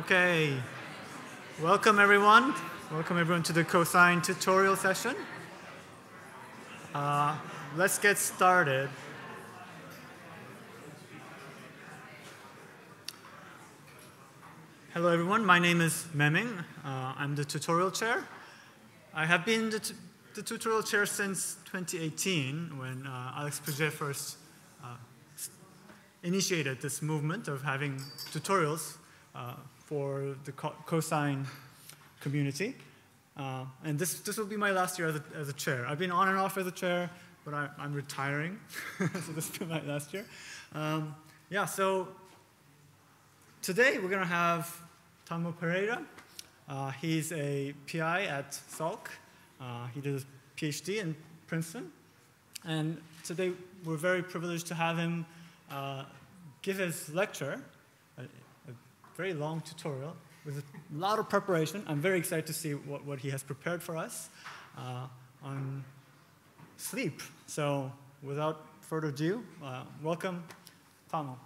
Okay. Welcome, everyone. Welcome, everyone, to the Cosyne tutorial session. Uh, let's get started. Hello, everyone. My name is Memming. Uh, I'm the tutorial chair. I have been the, the tutorial chair since 2018 when uh, Alex Pouget first uh, initiated this movement of having tutorials uh, for the co Cosyne community. Uh, and this, this will be my last year as a, as a chair. I've been on and off as a chair, but I, am retiring, so this will be my last year. Um, yeah, so today we're going to have Talmo Pereira. Uh, he's a PI at Salk. Uh, he did a PhD in Princeton. And today we're very privileged to have him uh, give his lecture, very long tutorial with a lot of preparation. I'm very excited to see what, what he has prepared for us uh, on SLEAP. So without further ado, uh, welcome, Talmo.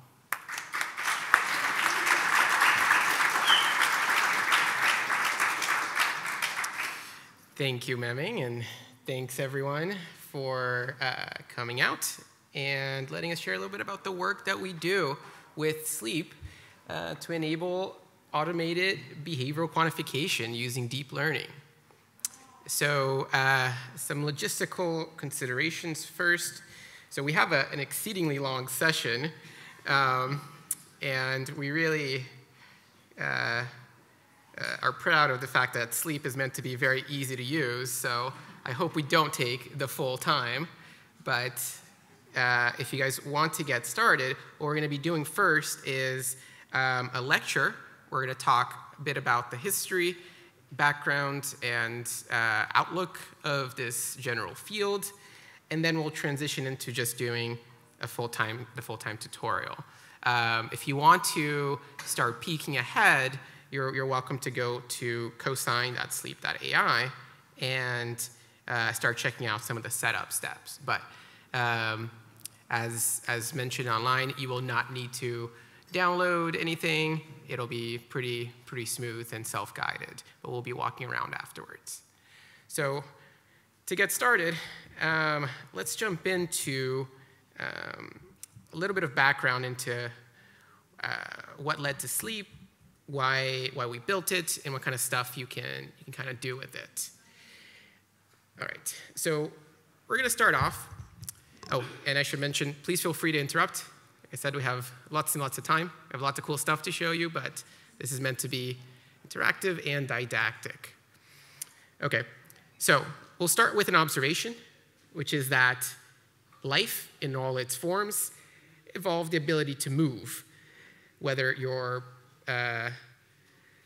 Thank you, Memming, and thanks everyone for uh, coming out and letting us share a little bit about the work that we do with SLEAP uh, to enable automated behavioral quantification using deep learning. So uh, some logistical considerations first. So we have a, an exceedingly long session, um, and we really uh, uh, are proud of the fact that SLEAP is meant to be very easy to use. So I hope we don't take the full time. But uh, if you guys want to get started, what we're going to be doing first is um, a lecture. We're going to talk a bit about the history, background, and uh, outlook of this general field. And then we'll transition into just doing a full-time, the full-time tutorial. Um, if you want to start peeking ahead, you're, you're welcome to go to cosyne.sleap.ai and uh, start checking out some of the setup steps. But um, as, as mentioned online, you will not need to download anything. It'll be pretty, pretty smooth and self-guided, but we'll be walking around afterwards. So to get started, um, let's jump into um, a little bit of background into uh, what led to SLEAP, why, why we built it, and what kind of stuff you can, you can kind of do with it. All right, so we're going to start off. Oh, and I should mention, please feel free to interrupt. I said, we have lots and lots of time. We have lots of cool stuff to show you, but this is meant to be interactive and didactic. Okay, so we'll start with an observation, which is that life in all its forms evolved the ability to move, whether you're uh,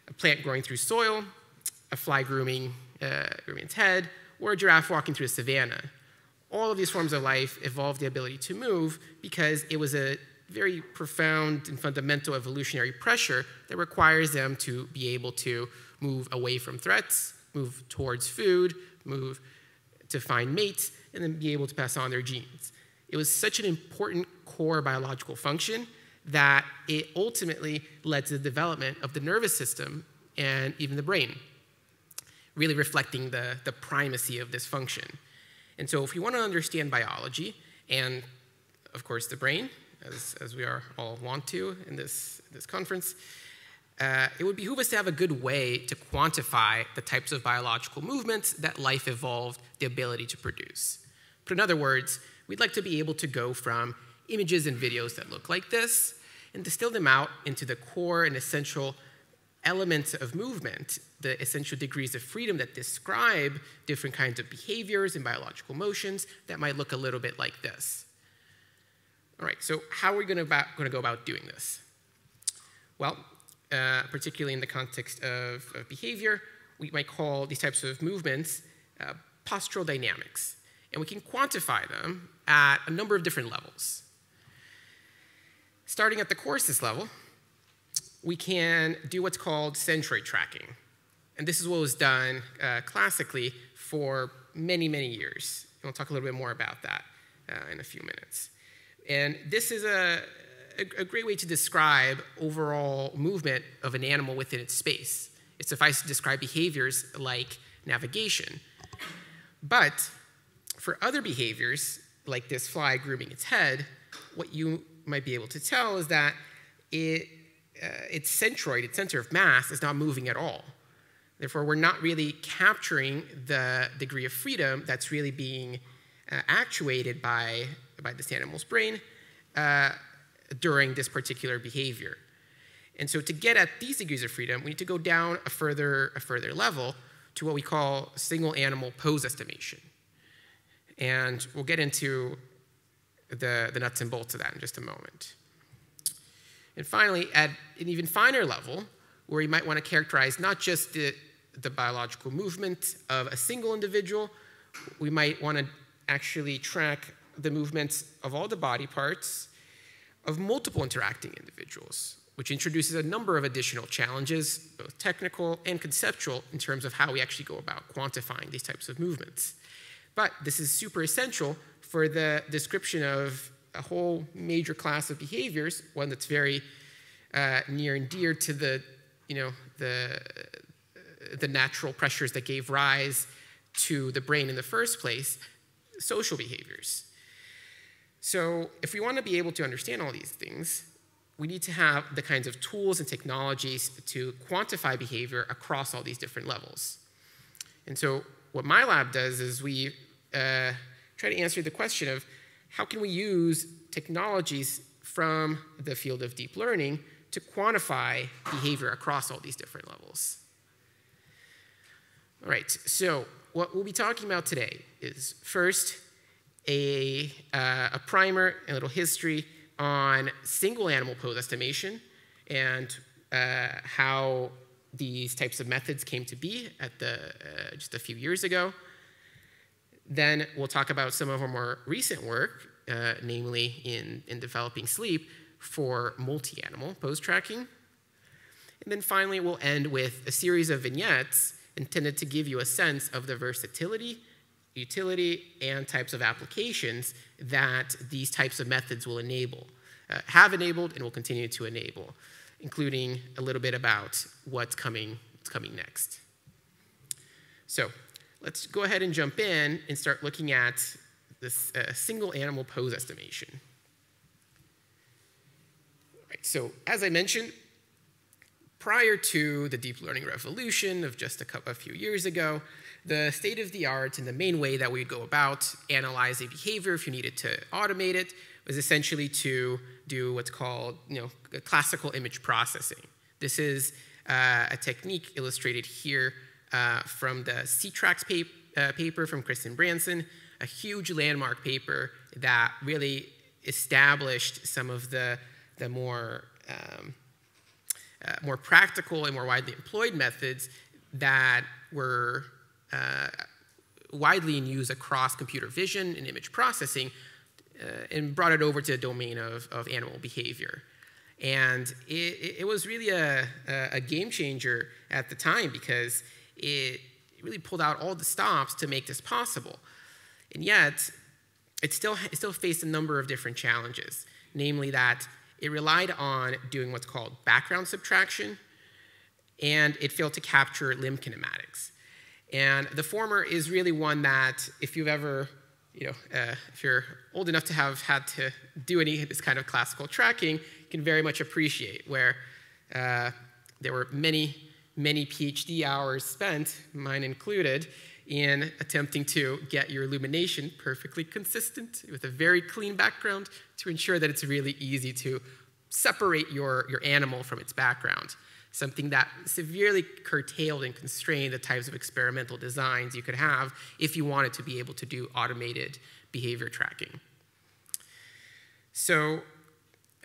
a plant growing through soil, a fly grooming, uh, grooming its head, or a giraffe walking through a savanna. All of these forms of life evolved the ability to move because it was a very profound and fundamental evolutionary pressure that requires them to be able to move away from threats, move towards food, move to find mates, and then be able to pass on their genes. It was such an important core biological function that it ultimately led to the development of the nervous system and even the brain, really reflecting the, the primacy of this function. And so, if you want to understand biology and, of course, the brain, as, as we are all want to in this, this conference, uh, it would behoove us to have a good way to quantify the types of biological movements that life evolved the ability to produce. But in other words, we'd like to be able to go from images and videos that look like this and distill them out into the core and essential elements of movement, the essential degrees of freedom that describe different kinds of behaviors and biological motions that might look a little bit like this. All right, so how are we going to go about doing this? Well, uh, particularly in the context of, of, behavior, we might call these types of movements uh, postural dynamics. And we can quantify them at a number of different levels. Starting at the coarses level, we can do what's called centroid tracking. And this is what was done uh, classically for many, many years. And we'll talk a little bit more about that uh, in a few minutes. And this is a, a, a great way to describe overall movement of an animal within its space. It suffices to describe behaviors like navigation. But for other behaviors, like this fly grooming its head, what you might be able to tell is that it, uh, its centroid, its center of mass, is not moving at all. Therefore, we're not really capturing the degree of freedom that's really being uh, actuated by, by this animal's brain uh, during this particular behavior. And so to get at these degrees of freedom, we need to go down a further, a further level to what we call single animal pose estimation. And we'll get into the, the nuts and bolts of that in just a moment. And finally, at an even finer level, where you might want to characterize not just the, the biological movement of a single individual, we might want to actually track the movements of all the body parts of multiple interacting individuals, which introduces a number of additional challenges, both technical and conceptual, in terms of how we actually go about quantifying these types of movements. But this is super essential for the description of a whole major class of behaviors, one that's very uh, near and dear to the, you know, the, the natural pressures that gave rise to the brain in the first place, social behaviors. So if we want to be able to understand all these things, we need to have the kinds of tools and technologies to quantify behavior across all these different levels. And so what my lab does is we uh, try to answer the question of how can we use technologies from the field of deep learning to quantify behavior across all these different levels. All right, so what we'll be talking about today is first a, uh, a primer, a little history on single animal pose estimation and uh, how these types of methods came to be at the, uh, just a few years ago. Then we'll talk about some of our more recent work, uh, namely in, in developing SLEAP for multi-animal pose tracking. And then finally, we'll end with a series of vignettes intended to give you a sense of the versatility utility and types of applications that these types of methods will enable, uh, have enabled and will continue to enable, including a little bit about what's coming, what's coming next. So let's go ahead and jump in and start looking at this uh, single animal pose estimation. All right, so as I mentioned, prior to the deep learning revolution of just a, couple, a few years ago, the state of the art and the main way that we'd go about analyzing behavior if you needed to automate it was essentially to do what's called you know, classical image processing. This is uh, a technique illustrated here uh, from the Ctrax pap uh, paper from Kristin Branson, a huge landmark paper that really established some of the, the more, um, uh, more practical and more widely employed methods that were uh, widely in use across computer vision and image processing uh, and brought it over to the domain of, of animal behavior. And it, it was really a, a, game changer at the time because it really pulled out all the stops to make this possible. And yet, it still, it still faced a number of different challenges, namely that it relied on doing what's called background subtraction, and it failed to capture limb kinematics. And the former is really one that, if you've ever, you know, uh, if you're old enough to have had to do any of this kind of classical tracking, you can very much appreciate, where uh, there were many, many PhD hours spent, mine included, in attempting to get your illumination perfectly consistent with a very clean background to ensure that it's really easy to separate your, your animal from its background something that severely curtailed and constrained the types of experimental designs you could have if you wanted to be able to do automated behavior tracking. So,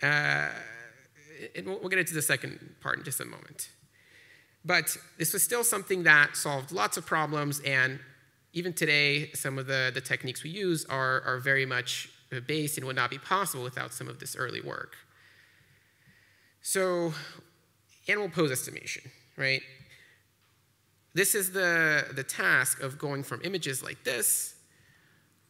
uh, we'll get into the second part in just a moment. But this was still something that solved lots of problems, and even today, some of the, the techniques we use are, are very much based and would not be possible without some of this early work. So, animal pose estimation, right? This is the, the task of going from images like this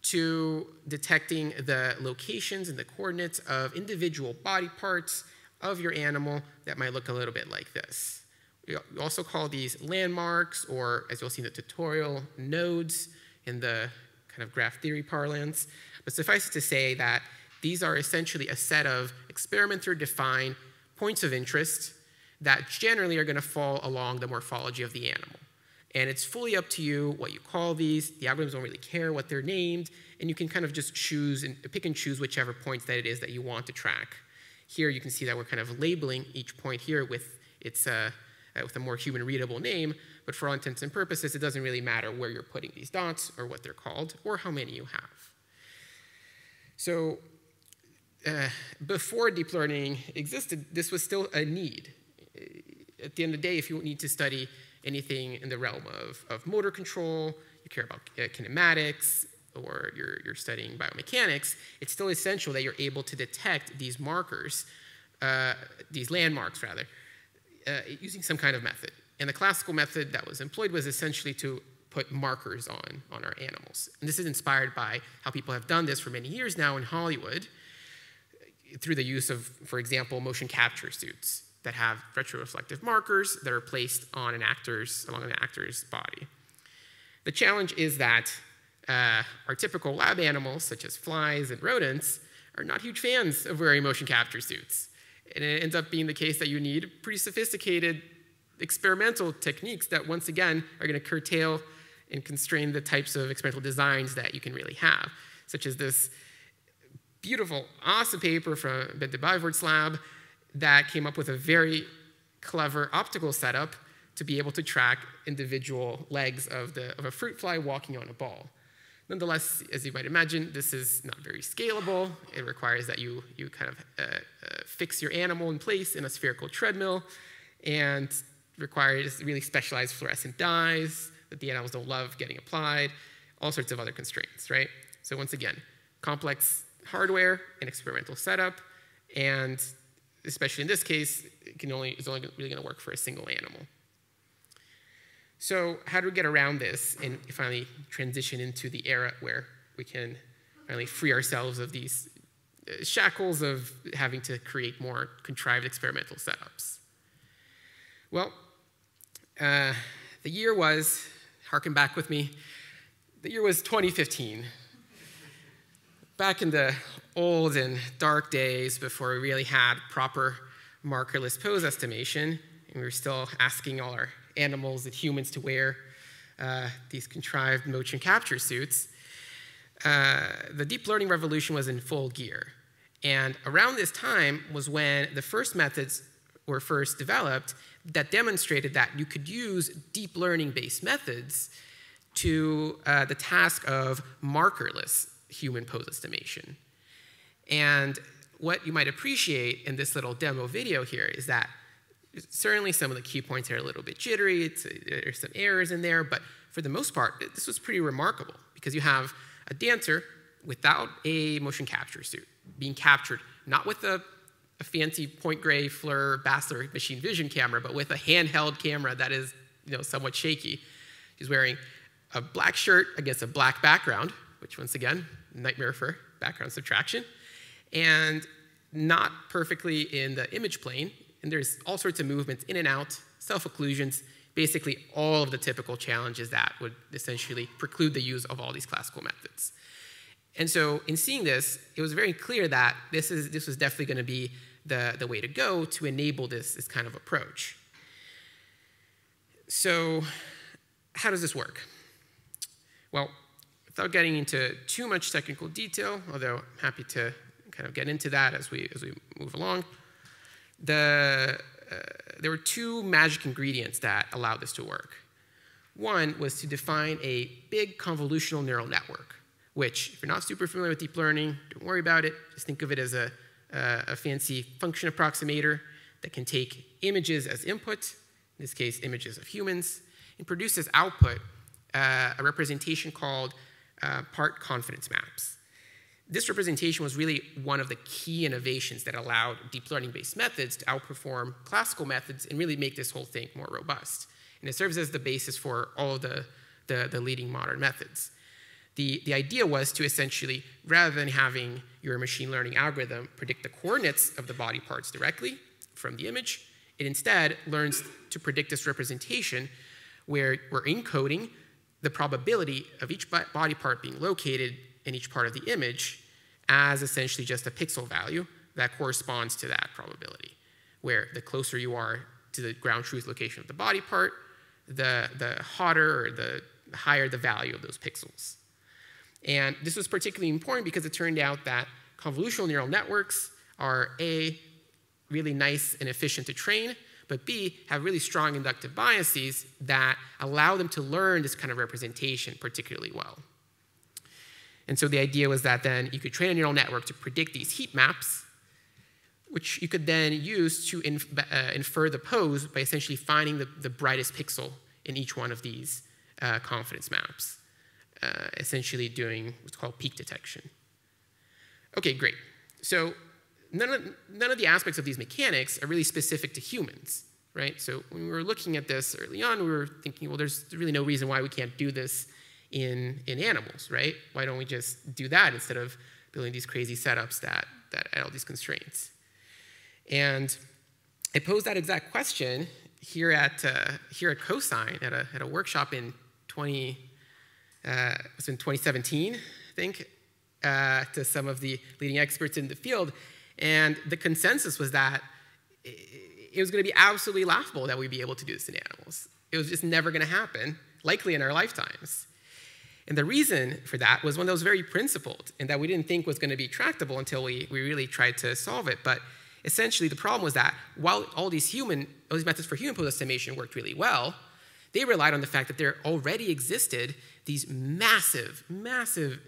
to detecting the locations and the coordinates of individual body parts of your animal that might look a little bit like this. We also call these landmarks, or as you'll see in the tutorial, nodes in the kind of graph theory parlance. But suffice it to say that these are essentially a set of experimenter-defined points of interest that generally are going to fall along the morphology of the animal. And it's fully up to you what you call these. The algorithms don't really care what they're named, and you can kind of just choose and pick and choose whichever points that it is that you want to track. Here you can see that we're kind of labeling each point here with its uh, uh, with a more human readable name, but for all intents and purposes, it doesn't really matter where you're putting these dots or what they're called or how many you have. So uh, before deep learning existed, this was still a need. At the end of the day, if you need to study anything in the realm of, of motor control, you care about uh, kinematics, or you're, you're studying biomechanics, it's still essential that you're able to detect these markers, uh, these landmarks rather, uh, using some kind of method. And the classical method that was employed was essentially to put markers on, on our animals. And this is inspired by how people have done this for many years now in Hollywood through the use of, for example, motion capture suits that have retroreflective markers that are placed on an actor's, along an actor's body. The challenge is that uh, our typical lab animals, such as flies and rodents, are not huge fans of wearing motion capture suits. And it ends up being the case that you need pretty sophisticated experimental techniques that, once again, are going to curtail and constrain the types of experimental designs that you can really have, such as this beautiful, awesome paper from Ben de Bivort's lab that came up with a very clever optical setup to be able to track individual legs of, the, of a fruit fly walking on a ball. Nonetheless, as you might imagine, this is not very scalable. It requires that you, you kind of uh, uh, fix your animal in place in a spherical treadmill and requires really specialized fluorescent dyes that the animals don't love getting applied, all sorts of other constraints, right? So once again, complex hardware and experimental setup, and especially in this case, it can only, it's only really going to work for a single animal. So how do we get around this and finally transition into the era where we can finally free ourselves of these uh, shackles of having to create more contrived experimental setups? Well, uh, the year was, harken back with me, the year was 2015. Back in the old and dark days before we really had proper markerless pose estimation, and we were still asking all our animals and humans to wear uh, these contrived motion capture suits, uh, the deep learning revolution was in full gear. And around this time was when the first methods were first developed that demonstrated that you could use deep learning based methods to uh, the task of markerless human pose estimation. And what you might appreciate in this little demo video here is that certainly some of the key points are a little bit jittery, there's some errors in there, but for the most part, this was pretty remarkable because you have a dancer without a motion capture suit being captured, not with a, a fancy Point Grey FLIR Basler machine vision camera, but with a handheld camera that is you know, somewhat shaky. He's wearing a black shirt against a black background, which once again, nightmare for background subtraction, and not perfectly in the image plane, and there's all sorts of movements in and out, self-occlusions, basically all of the typical challenges that would essentially preclude the use of all these classical methods. And so in seeing this, it was very clear that this, is, this was definitely going to be the, the way to go to enable this, this kind of approach. So how does this work? Well, without getting into too much technical detail, although I'm happy to kind of get into that as we, as we move along, the, uh, there were two magic ingredients that allowed this to work. One was to define a big convolutional neural network, which, if you're not super familiar with deep learning, don't worry about it. Just think of it as a, uh, a fancy function approximator that can take images as input, in this case, images of humans, and produce as output uh, a representation called uh, part confidence maps this representation was really one of the key innovations that allowed deep learning based methods to outperform classical methods and really make this whole thing more robust. And it serves as the basis for all of the, the, the leading modern methods. the, the idea was to essentially, rather than having your machine learning algorithm predict the coordinates of the body parts directly from the image, it instead learns to predict this representation where we're encoding the probability of each body part being located in each part of the image as essentially just a pixel value that corresponds to that probability, where the closer you are to the ground truth location of the body part, the, the hotter or the higher the value of those pixels. And this was particularly important because it turned out that convolutional neural networks are A, really nice and efficient to train, but B, have really strong inductive biases that allow them to learn this kind of representation particularly well. And so the idea was that then you could train a neural network to predict these heat maps, which you could then use to inf uh, infer the pose by essentially finding the, the, brightest pixel in each one of these uh, confidence maps, uh, essentially doing what's called peak detection. Okay, great. So none of, none of the aspects of these mechanics are really specific to humans, right? So when we were looking at this early on, we were thinking, well, there's really no reason why we can't do this in, in animals, right? Why don't we just do that instead of building these crazy setups that, that add all these constraints? And I posed that exact question here at, uh, here at Cosyne at a, at a workshop in 20, uh, it was in 2017, I think, uh, to some of the leading experts in the field. And the consensus was that it was going to be absolutely laughable that we'd be able to do this in animals. It was just never going to happen, likely in our lifetimes. And the reason for that was one that was very principled and that we didn't think was going to be tractable until we, we really tried to solve it. But essentially, the problem was that while all these human, all these methods for human pose estimation worked really well, they relied on the fact that there already existed these massive, massive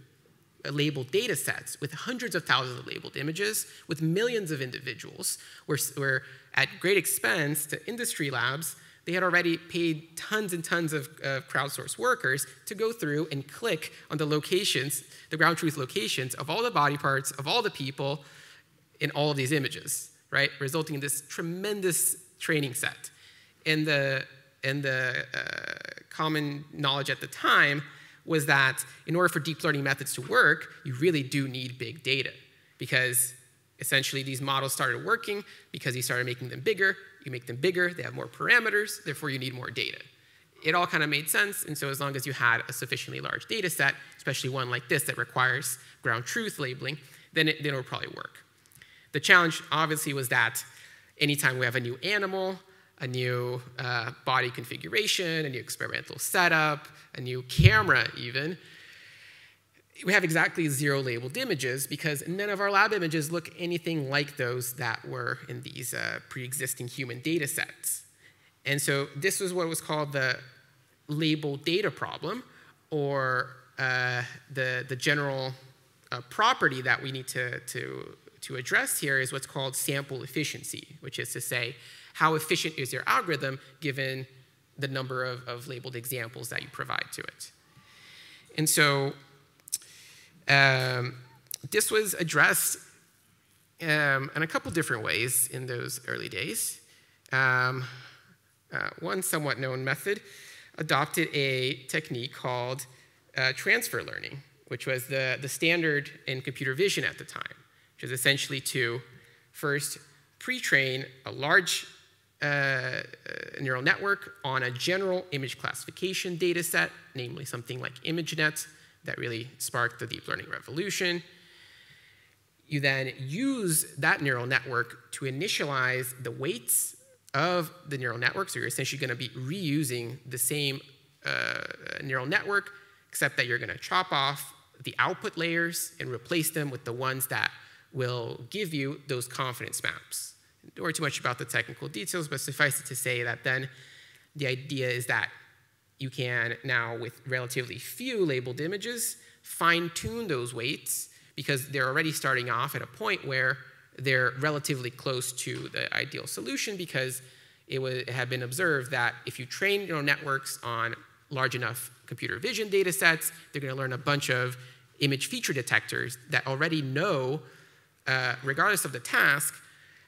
uh, labeled data sets with hundreds of thousands of labeled images, with millions of individuals, where, where at great expense to industry labs, they had already paid tons and tons of uh, crowdsourced workers to go through and click on the locations, the ground truth locations of all the body parts, of all the people in all of these images, right? Resulting in this tremendous training set. And the, and the uh, common knowledge at the time was that in order for deep learning methods to work, you really do need big data because essentially these models started working because you started making them bigger. You make them bigger, they have more parameters, therefore you need more data. It all kind of made sense, and so as long as you had a sufficiently large data set, especially one like this that requires ground truth labeling, then it, then it would probably work. The challenge obviously was that anytime we have a new animal, a new uh, body configuration, a new experimental setup, a new camera even, we have exactly zero labeled images because none of our lab images look anything like those that were in these uh, pre-existing human data sets. And so this was what was called the labeled data problem, or uh, the, the general uh, property that we need to, to, to address here is what's called sample efficiency, which is to say, how efficient is your algorithm given the number of, of labeled examples that you provide to it. And so um, this was addressed um, in a couple different ways in those early days. Um, uh, one somewhat known method adopted a technique called uh, transfer learning, which was the, the standard in computer vision at the time, which is essentially to first pre-train a large uh, neural network on a general image classification data set, namely something like ImageNet, that really sparked the deep learning revolution. You then use that neural network to initialize the weights of the neural network. So you're essentially going to be reusing the same uh, neural network, except that you're going to chop off the output layers and replace them with the ones that will give you those confidence maps. Don't worry too much about the technical details, but suffice it to say that then the idea is that you can now, with relatively few labeled images, fine tune those weights because they're already starting off at a point where they're relatively close to the ideal solution because it, was, it had been observed that if you train neural networks on large enough computer vision data sets, they're going to learn a bunch of image feature detectors that already know, uh, regardless of the task,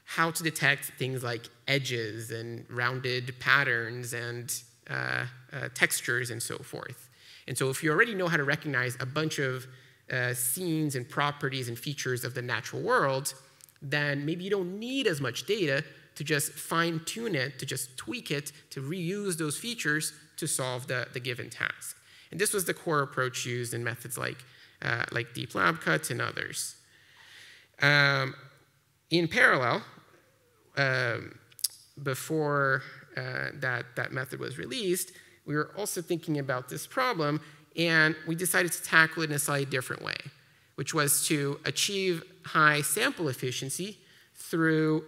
how to detect things like edges and rounded patterns and uh, uh, textures and so forth. And so if you already know how to recognize a bunch of uh, scenes and properties and features of the natural world, then maybe you don't need as much data to just fine tune it, to just tweak it, to reuse those features to solve the, the given task. And this was the core approach used in methods like, uh, like DeepLabCut and others. Um, in parallel, um, before uh, that, that method was released, we were also thinking about this problem, and we decided to tackle it in a slightly different way, which was to achieve high sample efficiency through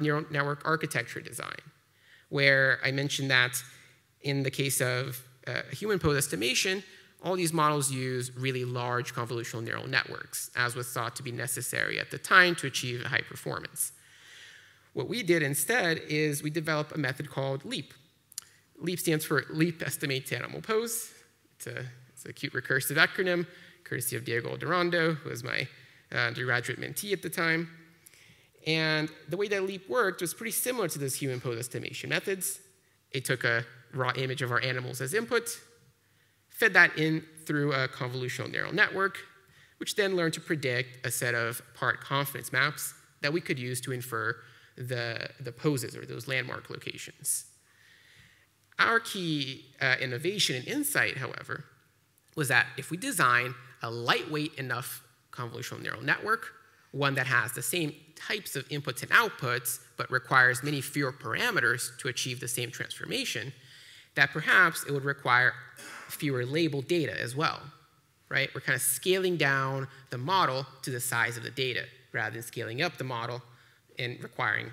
neural network architecture design, where I mentioned that in the case of uh, human pose estimation, all these models use really large convolutional neural networks, as was thought to be necessary at the time to achieve high performance. What we did instead is we developed a method called LEAP. LEAP stands for Leap Estimate Animal Pose. It's a, it's a cute recursive acronym, courtesy of Diego Aldarondo, who was my uh, undergraduate mentee at the time. And the way that LEAP worked was pretty similar to those human pose estimation methods. It took a raw image of our animals as input, fed that in through a convolutional neural network, which then learned to predict a set of part confidence maps that we could use to infer the, the poses or those landmark locations. Our key uh, innovation and insight, however, was that if we design a lightweight enough convolutional neural network, one that has the same types of inputs and outputs, but requires many fewer parameters to achieve the same transformation, that perhaps it would require fewer labeled data as well, right? We're kind of scaling down the model to the size of the data rather than scaling up the model and requiring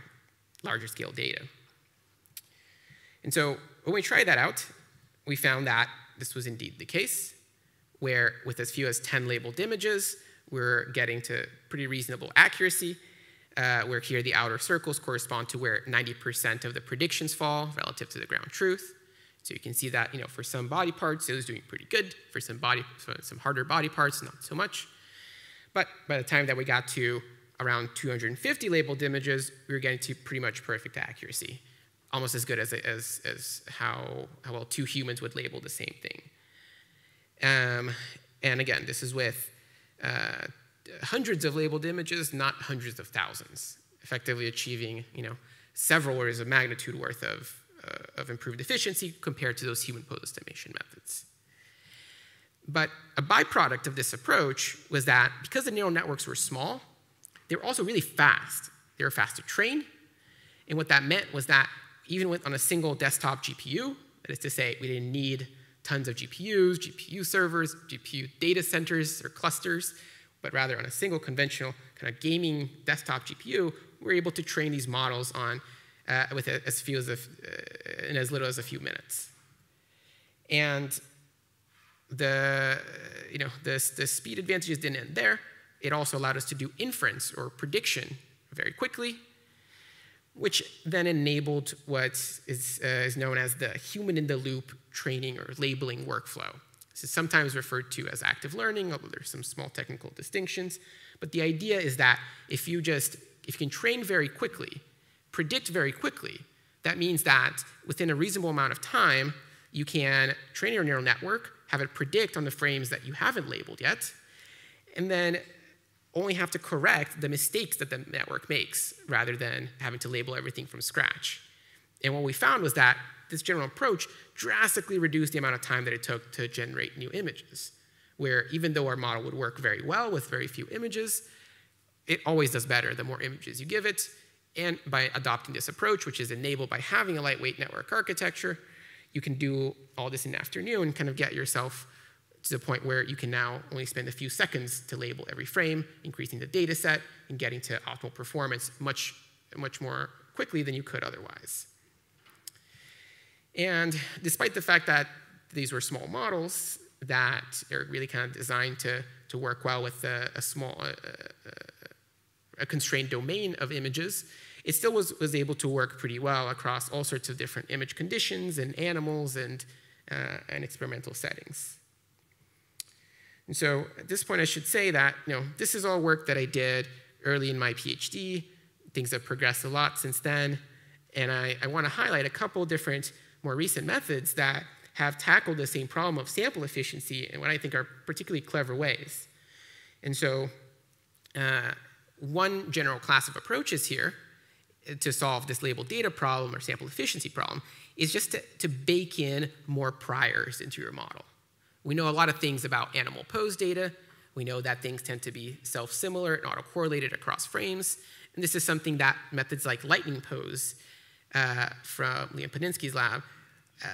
larger scale data. And so when we tried that out, we found that this was indeed the case, where with as few as 10 labeled images, we're getting to pretty reasonable accuracy, uh, where here the outer circles correspond to where 90% of the predictions fall relative to the ground truth. So you can see that you know, for some body parts, it was doing pretty good. For some, body, some harder body parts, not so much. But by the time that we got to around 250 labeled images, we were getting to pretty much perfect accuracy, almost as good as, as, as how, how well two humans would label the same thing. Um, and again, this is with uh, hundreds of labeled images, not hundreds of thousands, effectively achieving you know, several orders of magnitude worth of, uh, of improved efficiency compared to those human pose estimation methods. But a byproduct of this approach was that because the neural networks were small, they were also really fast. They were fast to train. And what that meant was that even with on a single desktop GPU, that is to say, we didn't need tons of GPUs, GPU servers, GPU data centers or clusters, but rather on a single conventional kind of gaming desktop GPU, we're able to train these models on uh, with as few as a, uh, in as little as a few minutes. And the, you know, the, the speed advantages didn't end there. It also allowed us to do inference or prediction very quickly, which then enabled what is, uh, is known as the human in the loop training or labeling workflow. This is sometimes referred to as active learning, although there's some small technical distinctions. But the idea is that if you just, if you can train very quickly, predict very quickly, that means that within a reasonable amount of time, you can train your neural network, have it predict on the frames that you haven't labeled yet, and then only have to correct the mistakes that the network makes rather than having to label everything from scratch. And what we found was that this general approach drastically reduced the amount of time that it took to generate new images, where even though our model would work very well with very few images, it always does better the more images you give it. And by adopting this approach, which is enabled by having a lightweight network architecture, you can do all this in an afternoon and kind of get yourself to the point where you can now only spend a few seconds to label every frame, increasing the data set and getting to optimal performance much, much more quickly than you could otherwise. And despite the fact that these were small models that are really kind of designed to, to work well with a, a small, a, a, constrained domain of images, it still was, was able to work pretty well across all sorts of different image conditions and animals and, uh, and experimental settings. And so at this point, I should say that you know, this is all work that I did early in my PhD. Things have progressed a lot since then. And I, I want to highlight a couple different more recent methods that have tackled the same problem of sample efficiency in what I think are particularly clever ways. And so, uh, one general class of approaches here to solve this labeled data problem or sample efficiency problem is just to, to bake in more priors into your model. We know a lot of things about animal pose data. We know that things tend to be self-similar and autocorrelated across frames. And this is something that methods like lightning pose uh, from Liam Paninski's lab uh,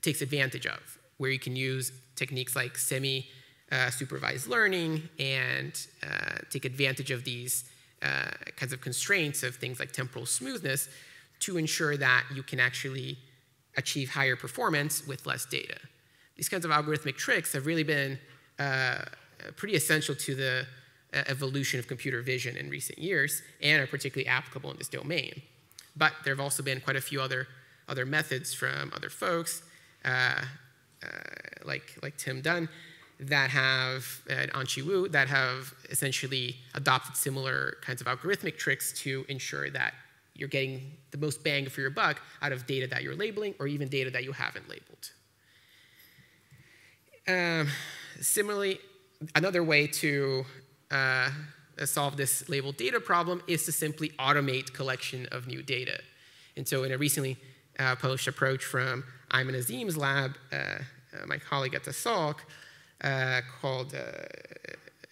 takes advantage of, where you can use techniques like semi uh, supervised learning and uh, take advantage of these uh, kinds of constraints of things like temporal smoothness to ensure that you can actually achieve higher performance with less data. These kinds of algorithmic tricks have really been uh, pretty essential to the evolution of computer vision in recent years and are particularly applicable in this domain. But there have also been quite a few other, other methods from other folks, uh, uh, like, like Tim Dunn, that have, and Anqi Wu, that have essentially adopted similar kinds of algorithmic tricks to ensure that you're getting the most bang for your buck out of data that you're labeling or even data that you haven't labeled. Um, similarly, another way to uh, solve this labeled data problem is to simply automate collection of new data. And so in a recently uh, published approach from Eiman Azim's lab, uh, uh my colleague at the Salk, uh, called, uh,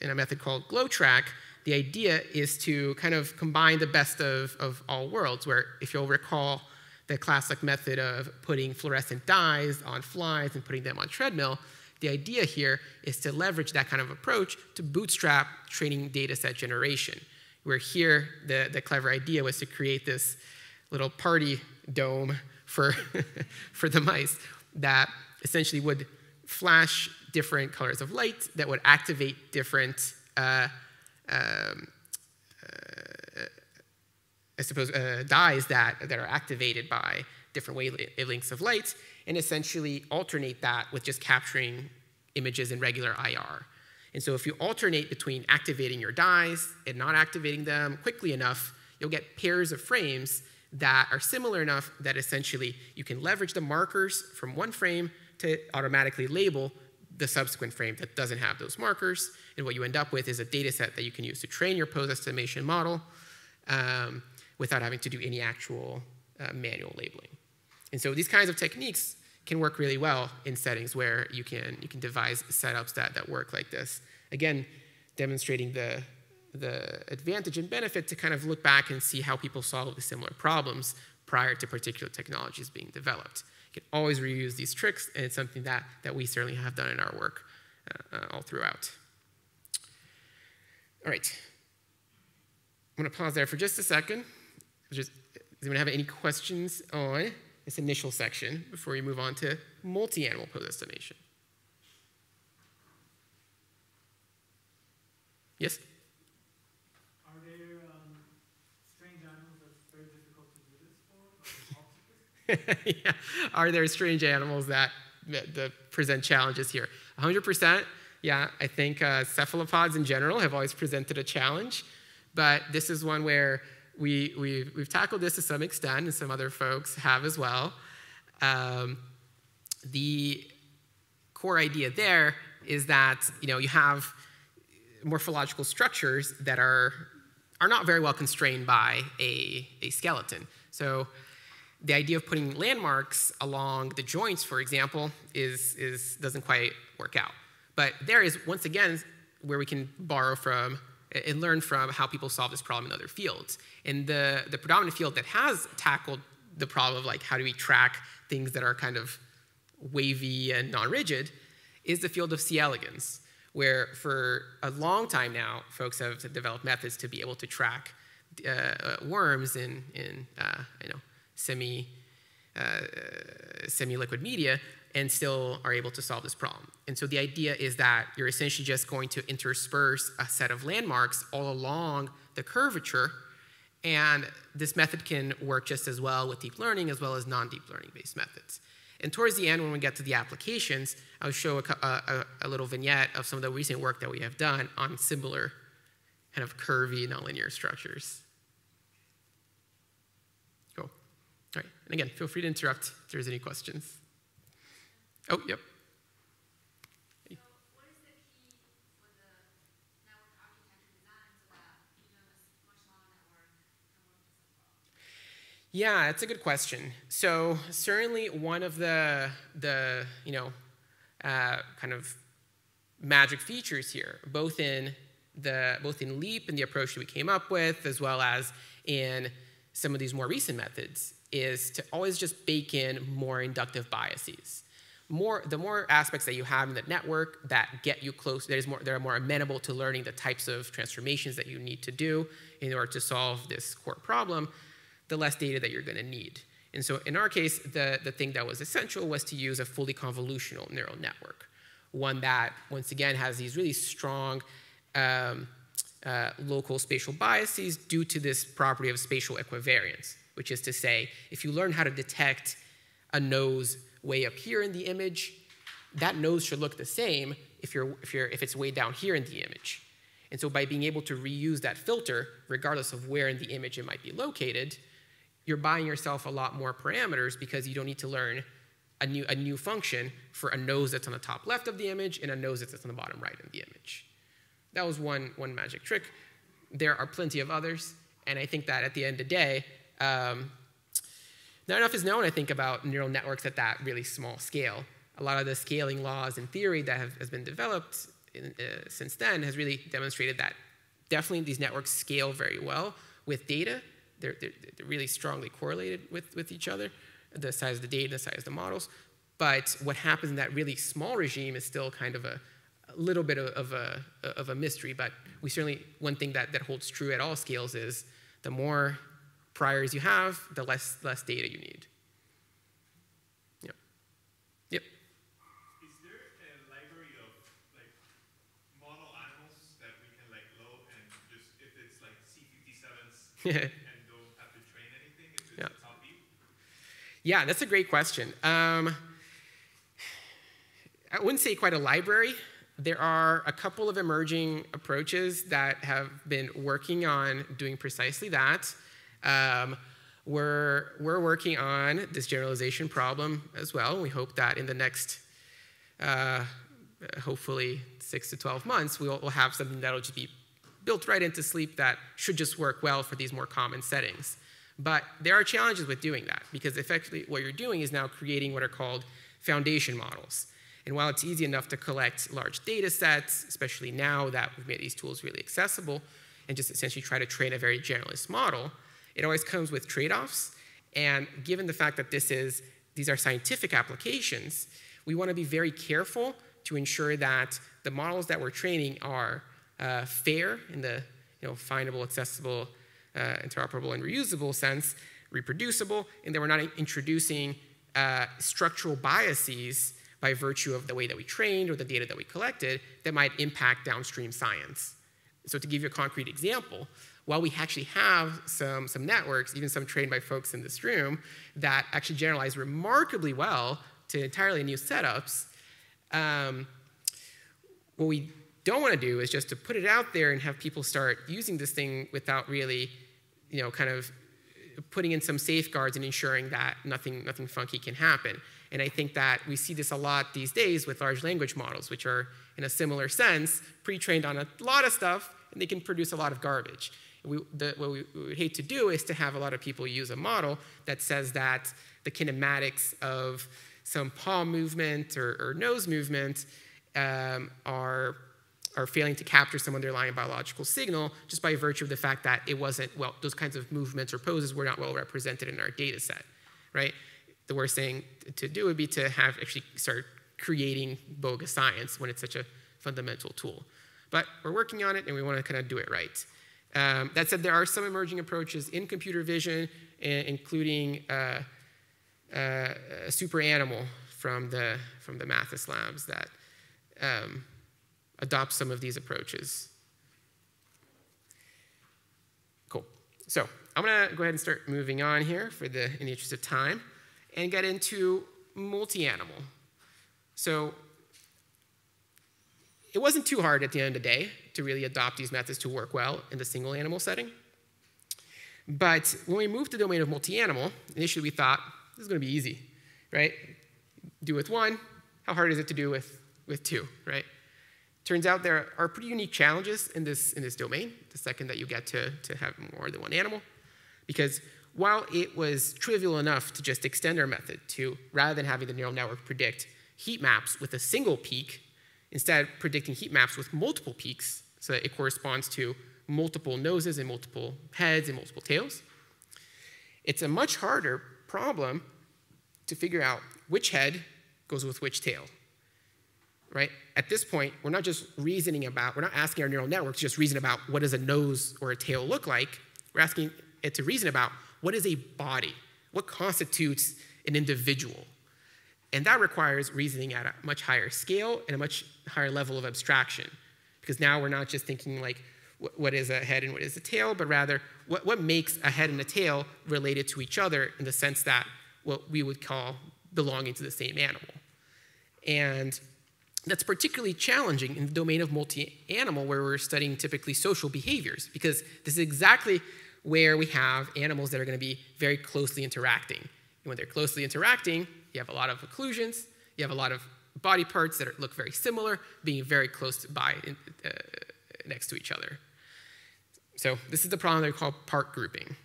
in a method called GlowTrack, the idea is to kind of combine the best of, of all worlds, where if you'll recall the classic method of putting fluorescent dyes on flies and putting them on treadmill, the idea here is to leverage that kind of approach to bootstrap training data set generation, where here the, the clever idea was to create this little party dome for, for the mice that essentially would flash different colors of light that would activate different, uh, um, uh, I suppose, uh, dyes that, that are activated by different wavelengths of light and essentially alternate that with just capturing images in regular IR. And so if you alternate between activating your dyes and not activating them quickly enough, you'll get pairs of frames that are similar enough that essentially you can leverage the markers from one frame to automatically label the subsequent frame that doesn't have those markers. And what you end up with is a data set that you can use to train your pose estimation model um, without having to do any actual uh, manual labeling. And so these kinds of techniques can work really well in settings where you can, you can devise setups that, that work like this. Again, demonstrating the, the advantage and benefit to kind of look back and see how people solve similar problems prior to particular technologies being developed. You can always reuse these tricks, and it's something that, that we certainly have done in our work uh, uh, all throughout. All right. I'm going to pause there for just a second. Just, does anyone have any questions on this initial section before we move on to multi-animal pose estimation? Yes? Are there um, strange animals that's very difficult to do this for? yeah. Are there strange animals that, that, that present challenges here? 100%. Yeah, I think uh, cephalopods in general have always presented a challenge, but this is one where we, we've, we've tackled this to some extent, and some other folks have as well. Um, the core idea there is that you know you have morphological structures that are are not very well constrained by a, a skeleton. So the idea of putting landmarks along the joints, for example, is, is doesn't quite work out. But there is once again where we can borrow from and learn from how people solve this problem in other fields. And the, the predominant field that has tackled the problem of like how do we track things that are kind of wavy and non-rigid is the field of C. elegans, where for a long time now, folks have developed methods to be able to track uh, worms in, in uh, you know, semi, uh, semi-liquid media and still are able to solve this problem. And so the idea is that you're essentially just going to intersperse a set of landmarks all along the curvature, and this method can work just as well with deep learning as well as non-deep learning based methods. And towards the end, when we get to the applications, I'll show a, a, a, little vignette of some of the recent work that we have done on similar kind of curvy nonlinear structures. Cool. All right, and again, feel free to interrupt if there's any questions. Oh, yep. Yeah, that's a good question. So certainly one of the the you know uh, kind of magic features here, both in the both in Leap and the approach that we came up with, as well as in some of these more recent methods, is to always just bake in more inductive biases. More, the more aspects that you have in the network that get you close, there's more, they're more amenable to learning the types of transformations that you need to do in order to solve this core problem, the less data that you're going to need. And so in our case, the, the thing that was essential was to use a fully convolutional neural network, one that, once again, has these really strong um, uh, local spatial biases due to this property of spatial equivariance, which is to say, if you learn how to detect a nose way up here in the image, that nose should look the same if, you're, if, you're, if it's way down here in the image. And so by being able to reuse that filter, regardless of where in the image it might be located, you're buying yourself a lot more parameters because you don't need to learn a new, a new function for a nose that's on the top left of the image and a nose that's on the bottom right of the image. That was one, one magic trick. There are plenty of others, and I think that at the end of the day, um, not enough is known, I think, about neural networks at that really small scale. A lot of the scaling laws and theory that have, has been developed in, uh, since then has really demonstrated that definitely these networks scale very well with data. They're, they're, they're really strongly correlated with, with each other, the size of the data, the size of the models. But what happens in that really small regime is still kind of a, a little bit of, of, a, of a mystery. But we certainly, one thing that, that holds true at all scales is the more priors you have, the less, less data you need. Yep. Yep. Is there a library of like model animals that we can like load and just if it's like C57s and don't have to train anything, if it's Yeah. top? Yeah, that's a great question. Um, I wouldn't say quite a library. There are a couple of emerging approaches that have been working on doing precisely that. Um, we're, we're working on this generalization problem as well. We hope that in the next, uh, hopefully, six to 12 months, we'll, we'll have something that'll just be built right into SLEAP that should just work well for these more common settings. But there are challenges with doing that because effectively what you're doing is now creating what are called foundation models. And while it's easy enough to collect large data sets, especially now that we've made these tools really accessible, and just essentially try to train a very generalist model, it always comes with trade-offs. And given the fact that this is, these are scientific applications, we want to be very careful to ensure that the models that we're training are uh, fair in the you know, findable, accessible, uh, interoperable, and reusable sense, reproducible, and that we're not introducing uh, structural biases by virtue of the way that we trained or the data that we collected that might impact downstream science. So to give you a concrete example, while we actually have some, some networks, even some trained by folks in this room, that actually generalize remarkably well to entirely new setups, um, what we don't want to do is just to put it out there and have people start using this thing without really, you know, kind of putting in some safeguards and ensuring that nothing, nothing funky can happen. And I think that we see this a lot these days with large language models, which are, in a similar sense, pre-trained on a lot of stuff, and they can produce a lot of garbage. We, the, what we, would hate to do is to have a lot of people use a model that says that the kinematics of some paw movement or, or nose movement um, are, are failing to capture some underlying biological signal just by virtue of the fact that it wasn't, well, those kinds of movements or poses were not well represented in our data set, right? The worst thing to do would be to have actually start creating bogus science when it's such a fundamental tool. But we're working on it and we want to kind of do it right. Um, that said, there are some emerging approaches in computer vision, including uh, uh, a super animal from the, from the Mathis labs that um, adopt some of these approaches. Cool. So I'm going to go ahead and start moving on here for the, in the interest of time and get into multi-animal. So it wasn't too hard at the end of the day to really adopt these methods to work well in the single animal setting. But when we moved to the domain of multi-animal, initially we thought this is going to be easy, right? Do with one, how hard is it to do with, with two, right? Turns out there are pretty unique challenges in this, in this domain, the second that you get to, to have more than one animal. Because while it was trivial enough to just extend our method to, rather than having the neural network predict heat maps with a single peak, instead predicting heat maps with multiple peaks, so that it corresponds to multiple noses and multiple heads and multiple tails. It's a much harder problem to figure out which head goes with which tail. Right? At this point, we're not just reasoning about, we're not asking our neural network to just reason about what does a nose or a tail look like. We're asking it to reason about what is a body? What constitutes an individual? And that requires reasoning at a much higher scale and a much higher level of abstraction. Because now we're not just thinking like, what is a head and what is a tail, but rather what, what makes a head and a tail related to each other in the sense that what we would call belonging to the same animal. And that's particularly challenging in the domain of multi animal, where we're studying typically social behaviors, because this is exactly where we have animals that are going to be very closely interacting. And when they're closely interacting, you have a lot of occlusions, you have a lot of body parts that are, look very similar, being very close by uh, next to each other. So this is the problem they call part grouping.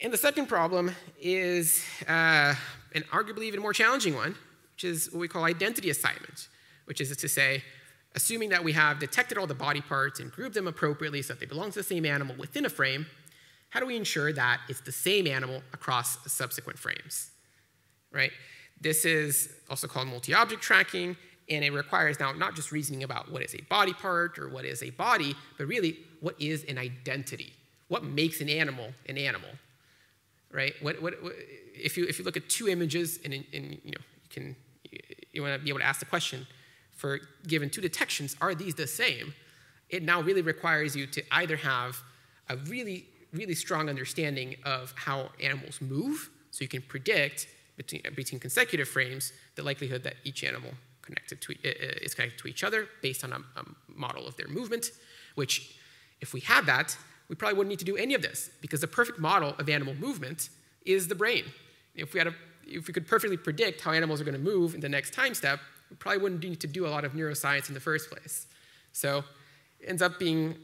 And the second problem is uh, an arguably even more challenging one, which is what we call identity assignment, which is to say, assuming that we have detected all the body parts and grouped them appropriately so that they belong to the same animal within a frame, how do we ensure that it's the same animal across subsequent frames? Right? This is also called multi-object tracking, and it requires now not just reasoning about what is a body part or what is a body, but really what is an identity? What makes an animal an animal? Right? What, what, what if, you, if you look at two images and, and you know, you can you want to be able to ask the question for given two detections, are these the same? It now really requires you to either have a really, really strong understanding of how animals move, so you can predict between, uh, between consecutive frames the likelihood that each animal connected to, uh, uh, is connected to each other based on a, a model of their movement, which if we had that, we probably wouldn't need to do any of this because the perfect model of animal movement is the brain. If we, had a, if we could perfectly predict how animals are going to move in the next time step, we probably wouldn't need to do a lot of neuroscience in the first place. So it ends up being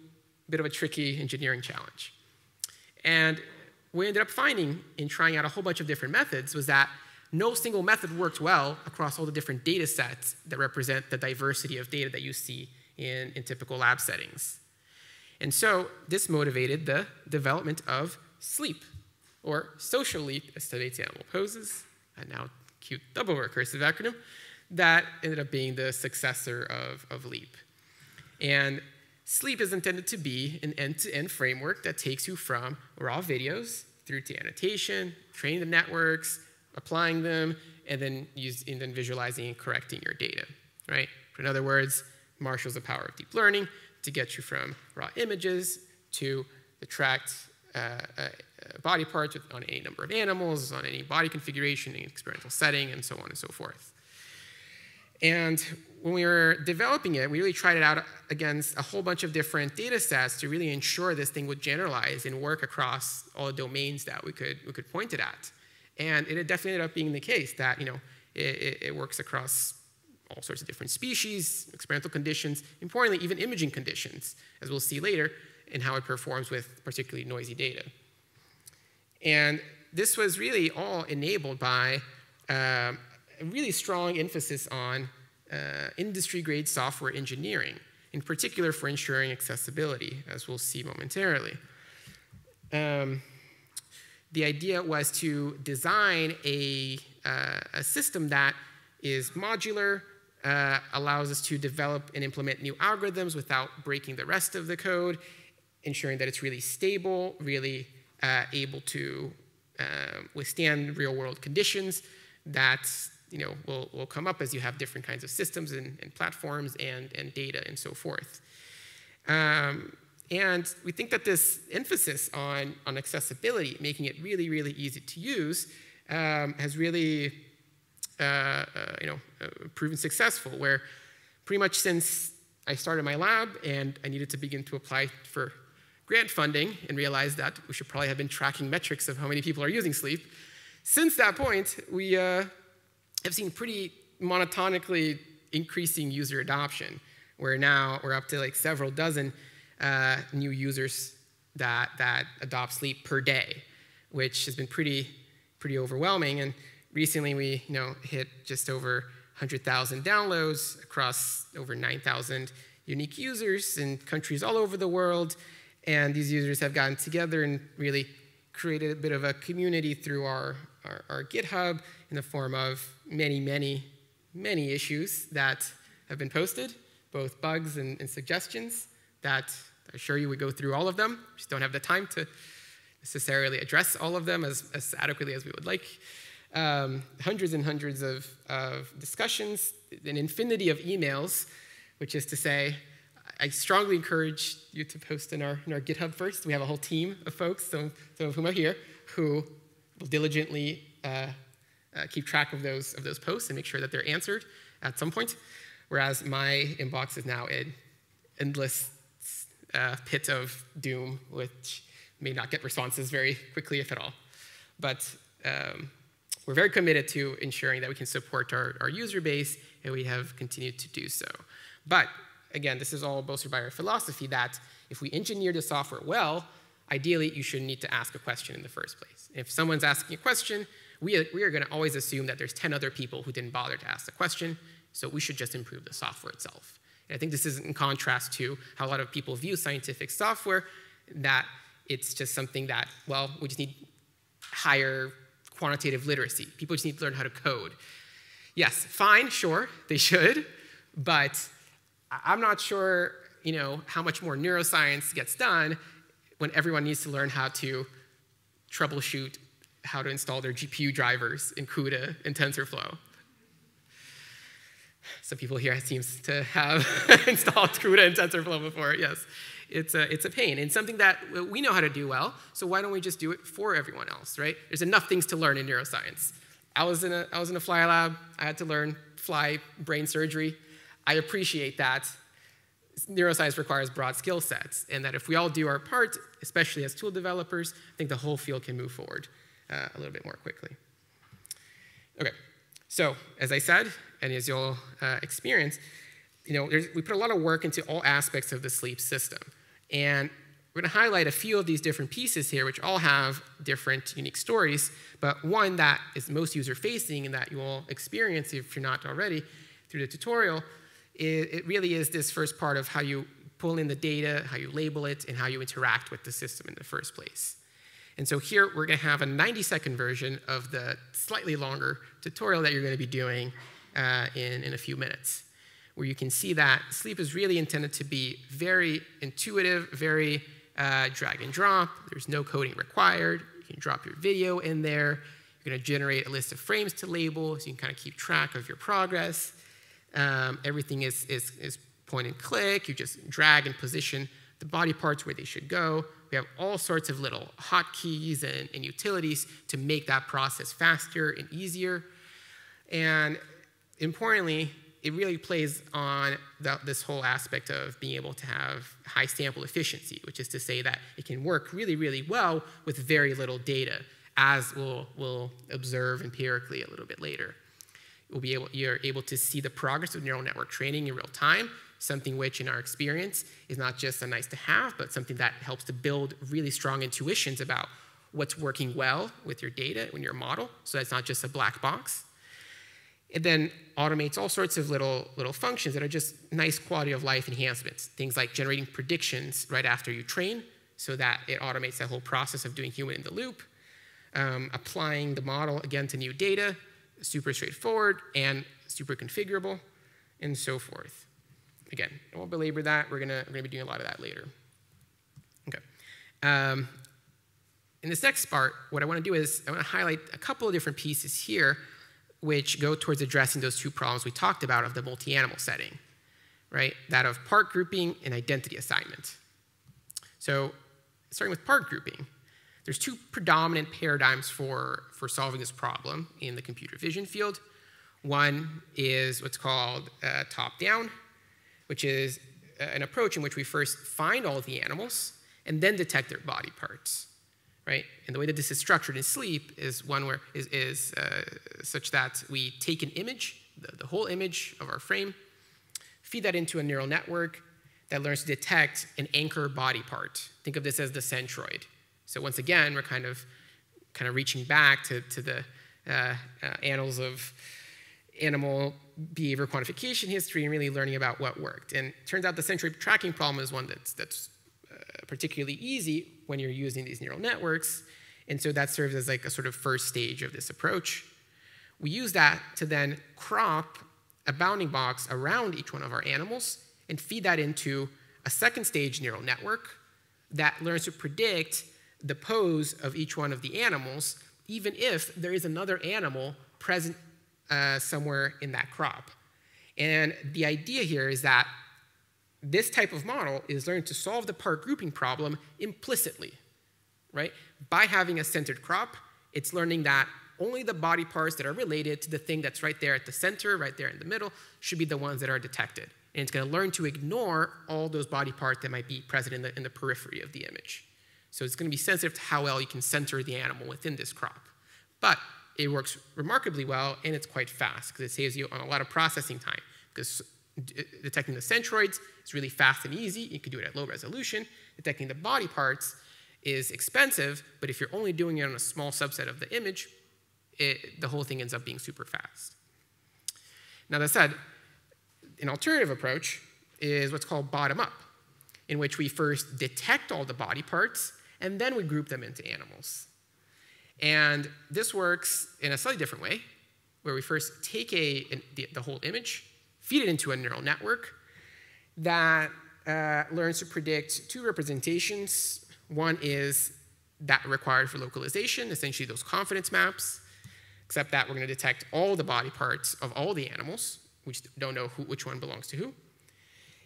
a bit of a tricky engineering challenge. And we ended up finding in trying out a whole bunch of different methods was that no single method worked well across all the different data sets that represent the diversity of data that you see in, in typical lab settings. And so this motivated the development of SLEAP, or Social LEAP Estimates Animal Poses, a now cute double recursive acronym, that ended up being the successor of, of LEAP. And SLEAP is intended to be an end-to-end framework that takes you from raw videos through to annotation, training the networks, applying them, and then, use, and then visualizing and correcting your data, right? In other words, marshals the power of deep learning to get you from raw images to the tracked uh, uh, body parts on any number of animals, on any body configuration, any experimental setting, and so on and so forth. And when we were developing it, we really tried it out against a whole bunch of different data sets to really ensure this thing would generalize and work across all the domains that we could, we could point it at. And it definitely ended up being the case that you know, it, it works across all sorts of different species, experimental conditions, importantly, even imaging conditions, as we'll see later, and how it performs with particularly noisy data. And this was really all enabled by um, a really strong emphasis on uh, industry grade software engineering, in particular for ensuring accessibility, as we'll see momentarily. Um, the idea was to design a, uh, a system that is modular, uh, allows us to develop and implement new algorithms without breaking the rest of the code, ensuring that it's really stable, really uh, able to uh, withstand real world conditions that you know, will, will come up as you have different kinds of systems and, and platforms and, and data and so forth. Um, and we think that this emphasis on, on accessibility, making it really, really easy to use, um, has really uh, uh, you know, uh, proven successful, where pretty much since I started my lab and I needed to begin to apply for grant funding and realized that we should probably have been tracking metrics of how many people are using SLEAP. Since that point, we uh, have seen pretty monotonically increasing user adoption. Where now we're up to like several dozen uh, new users that, that adopt SLEAP per day, which has been pretty, pretty overwhelming. And recently we you know, hit just over 100,000 downloads across over 9,000 unique users in countries all over the world. And these users have gotten together and really created a bit of a community through our, our, our GitHub in the form of many, many, many issues that have been posted, both bugs and, and suggestions that I assure you we go through all of them. We just don't have the time to necessarily address all of them as, as adequately as we would like. Um, hundreds and hundreds of, of discussions, an infinity of emails, which is to say, I strongly encourage you to post in our, in our GitHub first. We have a whole team of folks, some, some of whom are here, who will diligently uh, uh, keep track of those, of those posts and make sure that they're answered at some point. Whereas my inbox is now an endless uh, pit of doom, which may not get responses very quickly, if at all. But um, we're very committed to ensuring that we can support our, our user base, and we have continued to do so. But again, this is all bolstered by our philosophy that if we engineer the software well, ideally you shouldn't need to ask a question in the first place. If someone's asking a question, we are, we are going to always assume that there's 10 other people who didn't bother to ask the question, so we should just improve the software itself. I think this is in contrast to how a lot of people view scientific software, that it's just something that, well, we just need higher quantitative literacy. People just need to learn how to code. Yes, fine, sure, they should, but I'm not sure, you know, how much more neuroscience gets done when everyone needs to learn how to troubleshoot how to install their GPU drivers in CUDA and TensorFlow. Some people here seems to have installed CUDA and TensorFlow before, yes. It's a, it's a pain and something that we know how to do well, so why don't we just do it for everyone else, right? There's enough things to learn in neuroscience. I was in a, I was in a fly lab, I had to learn fly brain surgery. I appreciate that neuroscience requires broad skill sets, and that if we all do our part, especially as tool developers, I think the whole field can move forward uh, a little bit more quickly. Okay, so as I said, and as you'll uh, experience, you know, we put a lot of work into all aspects of the SLEAP system. And we're going to highlight a few of these different pieces here, which all have different unique stories, but one that is most user-facing and that you will experience if you're not already through the tutorial it, it really is this first part of how you pull in the data, how you label it, and how you interact with the system in the first place. And so here we're going to have a 90 second version of the slightly longer tutorial that you're going to be doing uh, in, in a few minutes, where you can see that SLEAP is really intended to be very intuitive, very uh, drag and drop. There's no coding required. You can drop your video in there. You're going to generate a list of frames to label so you can kind of keep track of your progress. Um, everything is, is, is point and click. You just drag and position the body parts where they should go. We have all sorts of little hotkeys and, and utilities to make that process faster and easier. And importantly, it really plays on the, this whole aspect of being able to have high sample efficiency, which is to say that it can work really, really well with very little data, as we'll, we'll observe empirically a little bit later will be able, you're able to see the progress of neural network training in real time, something which in our experience is not just a nice to have, but something that helps to build really strong intuitions about what's working well with your data in your model, so that's not just a black box. It then automates all sorts of little, little functions that are just nice quality of life enhancements. Things like generating predictions right after you train, so that it automates that whole process of doing human in the loop. Um, applying the model again to new data, super straightforward and super configurable, and so forth. Again, I won't belabor that. We're gonna, we're gonna be doing a lot of that later. Okay. Um, in this next part, what I want to do is I want to highlight a couple of different pieces here which go towards addressing those two problems we talked about of the multi-animal setting, right? That of part grouping and identity assignment. So starting with part grouping, there's two predominant paradigms for, for solving this problem in the computer vision field. One is what's called uh, top-down, which is uh, an approach in which we first find all the animals and then detect their body parts, right? And the way that this is structured in SLEAP is one where is, is uh, such that we take an image the, the whole image of our frame, feed that into a neural network that learns to detect an anchor body part. Think of this as the centroid. So once again, we're kind of kind of reaching back to, to the uh, uh, annals of animal behavior quantification history and really learning about what worked. And turns out the centroid tracking problem is one that's, that's uh, particularly easy when you're using these neural networks. And so that serves as like a sort of first stage of this approach. We use that to then crop a bounding box around each one of our animals and feed that into a second stage neural network that learns to predict the pose of each one of the animals, even if there is another animal present uh, somewhere in that crop. And the idea here is that this type of model is learning to solve the part grouping problem implicitly, right? By having a centered crop, it's learning that only the body parts that are related to the thing that's right there at the center, right there in the middle, should be the ones that are detected. And it's going to learn to ignore all those body parts that might be present in the, in the periphery of the image. So it's going to be sensitive to how well you can center the animal within this crop. But it works remarkably well, and it's quite fast because it saves you on a lot of processing time. Because Uh, detecting the centroids is really fast and easy. You can do it at low resolution. Detecting the body parts is expensive, but if you're only doing it on a small subset of the image, it, the whole thing ends up being super fast. Now, that said, an alternative approach is what's called bottom up, in which we first detect all the body parts and then we group them into animals. And this works in a slightly different way, where we first take a, the, the, whole image, feed it into a neural network that uh, learns to predict two representations. One is that required for localization, essentially those confidence maps, except that we're going to detect all the body parts of all the animals. which don't know who, which one belongs to who.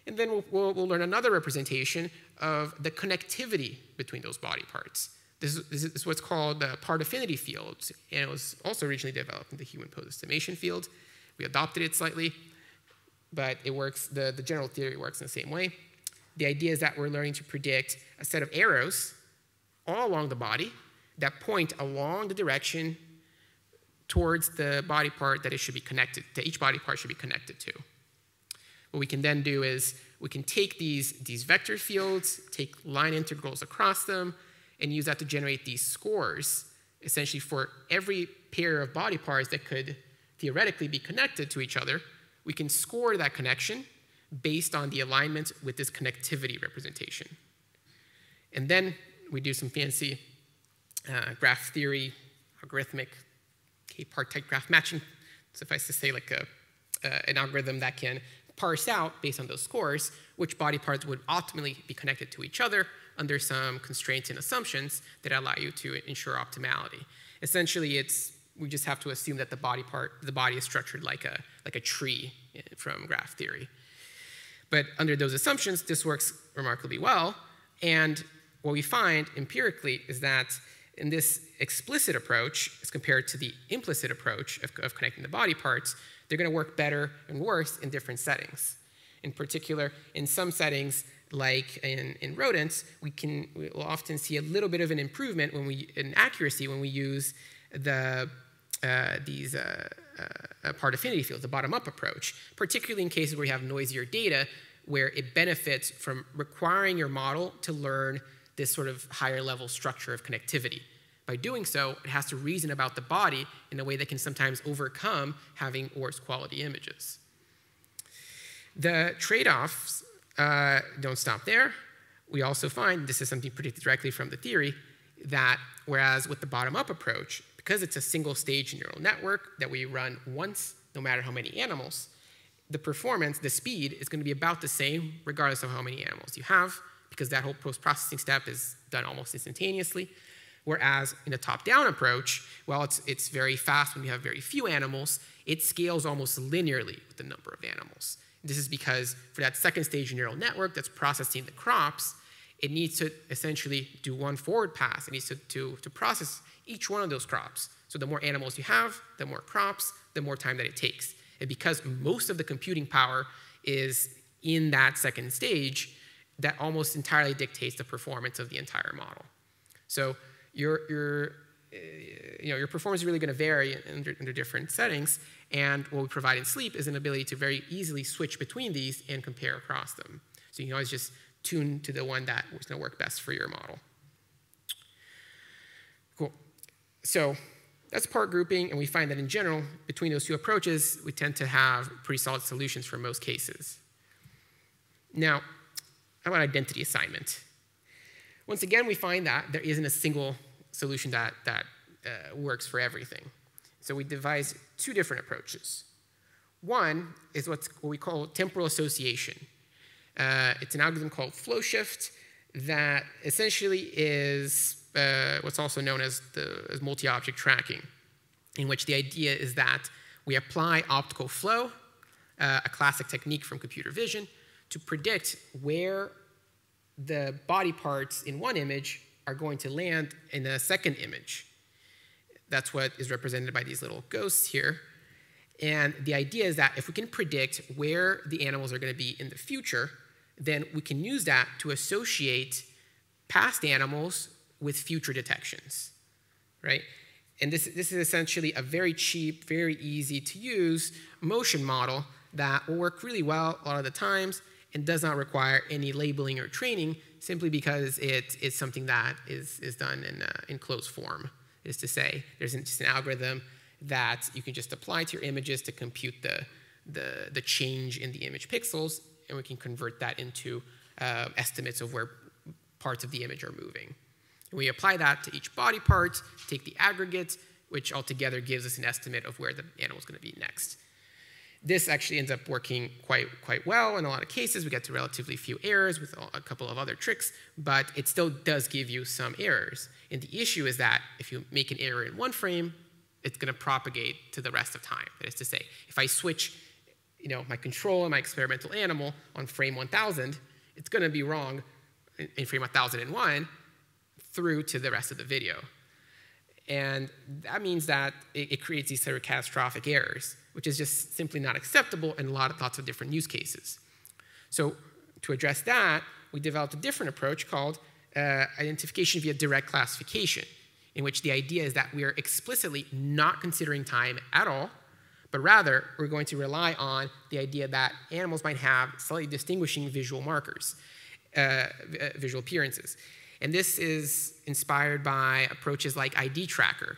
And then we'll, we'll, we'll learn another representation of the connectivity between those body parts. This is, this is what's called the part affinity field, and it was also originally developed in the human pose estimation field. We adopted it slightly, but it works, the, the general theory works in the same way. The idea is that we're learning to predict a set of arrows all along the body that point along the direction towards the body part that it should be connected, that each body part should be connected to. What we can then do is we can take these, these vector fields, take line integrals across them, and use that to generate these scores, essentially for every pair of body parts that could theoretically be connected to each other. We can score that connection based on the alignment with this connectivity representation. And then we do some fancy uh, graph theory, algorithmic k-part type graph matching. Suffice to say, like a, uh, an algorithm that can parse out, based on those scores, which body parts would ultimately be connected to each other under some constraints and assumptions that allow you to ensure optimality. Essentially, it's we just have to assume that the body part, the body is structured like a, like a tree from graph theory. But under those assumptions, this works remarkably well. And what we find empirically is that in this explicit approach, as compared to the implicit approach of, of connecting the body parts, they're going to work better and worse in different settings. In particular, in some settings, like in, in rodents, we can we will often see a little bit of an improvement when we in accuracy when we use the uh, these uh, uh, part affinity fields, the bottom-up approach, particularly in cases where you have noisier data, where it benefits from requiring your model to learn this sort of higher level structure of connectivity. By doing so, it has to reason about the body in a way that can sometimes overcome having worse quality images. The trade offs uh, don't stop there. We also find, this is something predicted directly from the theory, that whereas with the bottom up approach, because it's a single stage neural network that we run once, no matter how many animals, the performance, the speed, is going to be about the same regardless of how many animals you have, because that whole post processing step is done almost instantaneously. Whereas in a top-down approach, while it's, it's very fast when you have very few animals, it scales almost linearly with the number of animals. This is because for that second stage neural network that's processing the crops, it needs to essentially do one forward pass. It needs to, to, to process each one of those crops. So the more animals you have, the more crops, the more time that it takes. And because most of the computing power is in that second stage, that almost entirely dictates the performance of the entire model. So your, your uh, you know, your performance is really going to vary under, under different settings. And what we provide in SLEAP is an ability to very easily switch between these and compare across them. So you can always just tune to the one that was going to work best for your model. Cool. So that's part grouping, and we find that in general, between those two approaches, we tend to have pretty solid solutions for most cases. Now, how about identity assignment? Once again, we find that there isn't a single solution that, that uh, works for everything. So we devised two different approaches. One is what's, what we call temporal association. Uh, it's an algorithm called FlowShift that essentially is uh, what's also known as, the, as multi-object tracking, in which the idea is that we apply optical flow, uh, a classic technique from computer vision, to predict where the body parts in one image are going to land in a second image. That's what is represented by these little ghosts here. And the idea is that if we can predict where the animals are going to be in the future, then we can use that to associate past animals with future detections, right? And this, this is essentially a very cheap, very easy to use motion model that will work really well a lot of the times and does not require any labeling or training simply because it is something that is, is done in, uh, in closed form. Is to say, there's just an algorithm that you can just apply to your images to compute the, the, the change in the image pixels, and we can convert that into uh, estimates of where parts of the image are moving. We apply that to each body part, take the aggregate, which altogether gives us an estimate of where the animal is going to be next. This actually ends up working quite, quite well in a lot of cases. We get to relatively few errors with a couple of other tricks, but it still does give you some errors. And the issue is that if you make an error in one frame, it's going to propagate to the rest of time. That is to say, if I switch you know, my control and my experimental animal on frame 1000, it's going to be wrong in frame 1001 through to the rest of the video. And that means that it, it creates these sort of catastrophic errors, which is just simply not acceptable in a lot of, lots of different use cases. So to address that, we developed a different approach called uh, identification via direct classification, in which the idea is that we are explicitly not considering time at all, but rather we're going to rely on the idea that animals might have slightly distinguishing visual markers, uh, uh visual appearances. And this is inspired by approaches like ID tracker.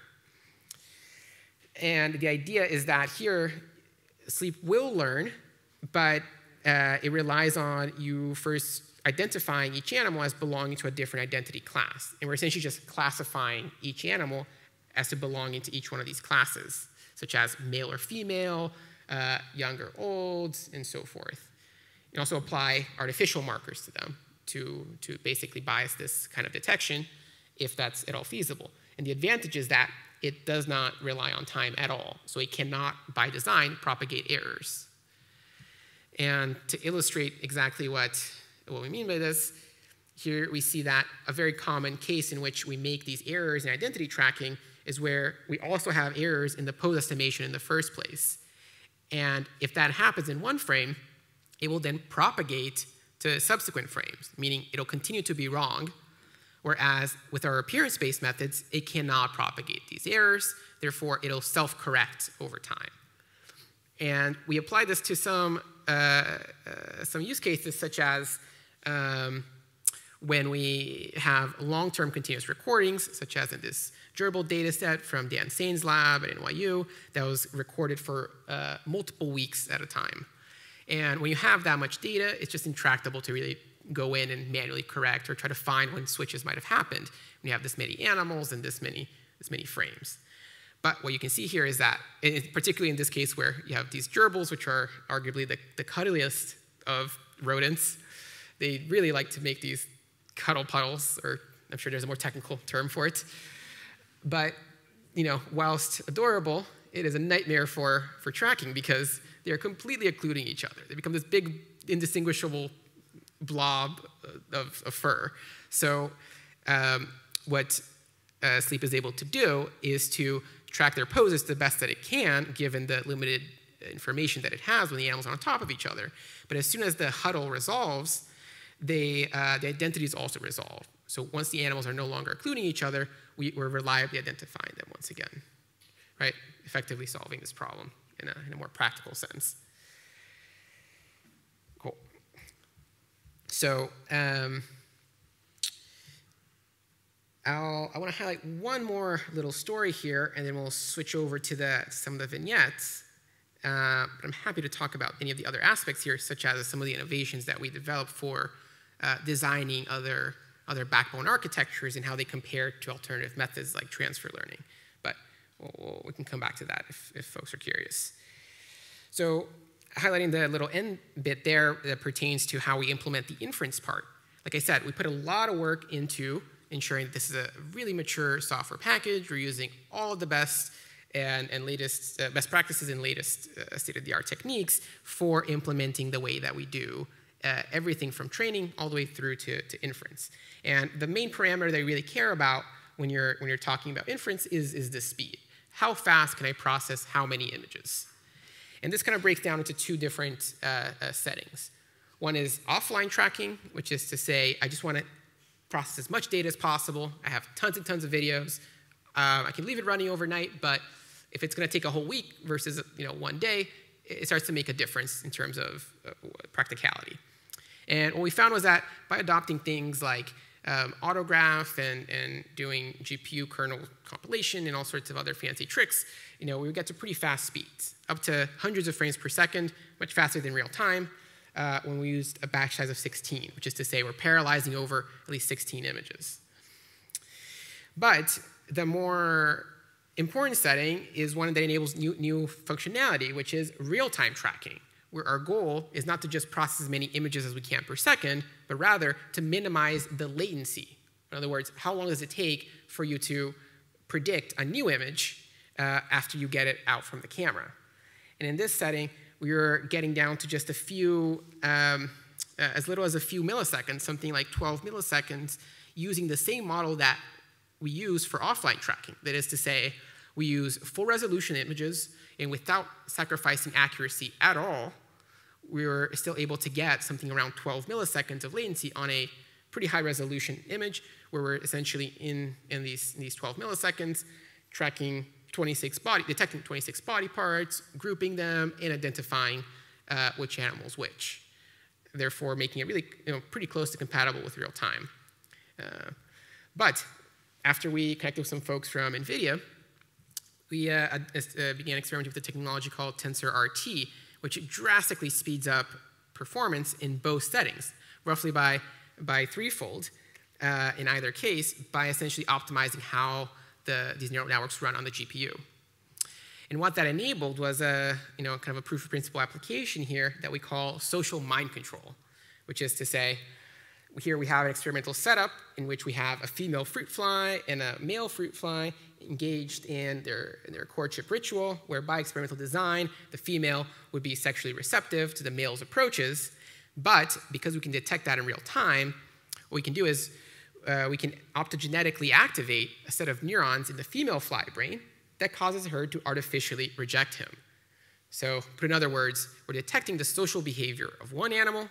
And the idea is that here, SLEAP will learn, but uh, it relies on you first identifying each animal as belonging to a different identity class. And we're essentially just classifying each animal as to belonging to each one of these classes, such as male or female, uh, young or old, and so forth. You also apply artificial markers to them to, to basically bias this kind of detection if that's at all feasible. And the advantage is that it does not rely on time at all. So it cannot, by design, propagate errors. And to illustrate exactly what, what we mean by this, here we see that a very common case in which we make these errors in identity tracking is where we also have errors in the pose estimation in the first place. And if that happens in one frame, it will then propagate to subsequent frames, meaning it'll continue to be wrong, whereas with our appearance-based methods, it cannot propagate these errors, therefore it'll self-correct over time. And we apply this to some, uh, uh, some use cases such as um, when we have long-term continuous recordings, such as in this gerbil data set from Dan Sanes's lab at NYU that was recorded for uh, multiple weeks at a time. And when you have that much data, it's just intractable to really go in and manually correct or try to find when switches might have happened when you have this many animals and this many, this many frames. But what you can see here is that, particularly in this case where you have these gerbils, which are arguably the, the cuddliest of rodents, they really like to make these cuddle puddles, or I'm sure there's a more technical term for it. But, you know, whilst adorable, it is a nightmare for, for tracking because they are completely occluding each other. They become this big, indistinguishable blob of, of fur. So, um, what uh, SLEAP is able to do is to track their poses the best that it can, given the limited information that it has when the animals are on top of each other. But as soon as the huddle resolves, they, uh, the identities also resolve. So once the animals are no longer occluding each other, we, are reliably identifying them once again, right? Effectively solving this problem in a, in a more practical sense. Cool. So um, I'll, I want to highlight one more little story here, and then we'll switch over to the, some of the vignettes. Uh, but I'm happy to talk about any of the other aspects here, such as some of the innovations that we developed for uh, designing other, other backbone architectures and how they compare to alternative methods like transfer learning. We'll, we can come back to that if, if folks are curious. So highlighting the little end bit there that pertains to how we implement the inference part. Like I said, we put a lot of work into ensuring that this is a really mature software package. We're using all of the best and, and latest uh, best practices and latest uh, state-of-the-art techniques for implementing the way that we do uh, everything from training all the way through to, to inference. And the main parameter that we really care about when you're, when you're talking about inference is, is the speed. How fast can I process how many images? And this kind of breaks down into two different uh, uh, settings. One is offline tracking, which is to say, I just want to process as much data as possible. I have tons and tons of videos. Um, I can leave it running overnight, but if it's going to take a whole week versus you know, one day, it starts to make a difference in terms of uh, practicality. And what we found was that by adopting things like um, autograph and, and doing GPU kernel compilation and all sorts of other fancy tricks, you know, we would get to pretty fast speeds, up to hundreds of frames per second, much faster than real time, uh, when we used a batch size of 16, which is to say we're parallelizing over at least 16 images. But the more important setting is one that enables new, new functionality, which is real-time tracking, where our goal is not to just process as many images as we can per second, but rather to minimize the latency. In other words, how long does it take for you to predict a new image uh, after you get it out from the camera? And in this setting, we are getting down to just a few, um, uh, as little as a few milliseconds, something like 12 milliseconds, using the same model that we use for offline tracking. That is to say, we use full resolution images, and without sacrificing accuracy at all, we were still able to get something around 12 milliseconds of latency on a pretty high resolution image, where we're essentially in, in, these, in these 12 milliseconds tracking 26 body, detecting 26 body parts, grouping them, and identifying uh, which animal's which. Therefore, making it really you know, pretty close to compatible with real time. Uh, but after we connected with some folks from NVIDIA, we uh, uh, began experimenting with a technology called TensorRT, which drastically speeds up performance in both settings, roughly by, by threefold uh, in either case, by essentially optimizing how the, these neural networks run on the GPU. And what that enabled was a, you know, kind of a proof of principle application here that we call social mind control, which is to say, here we have an experimental setup in which we have a female fruit fly and a male fruit fly engaged in their, in their courtship ritual, where by experimental design, the female would be sexually receptive to the male's approaches. But because we can detect that in real time, what we can do is uh, we can optogenetically activate a set of neurons in the female fly brain that causes her to artificially reject him. So, put in other words, we're detecting the social behavior of one animal,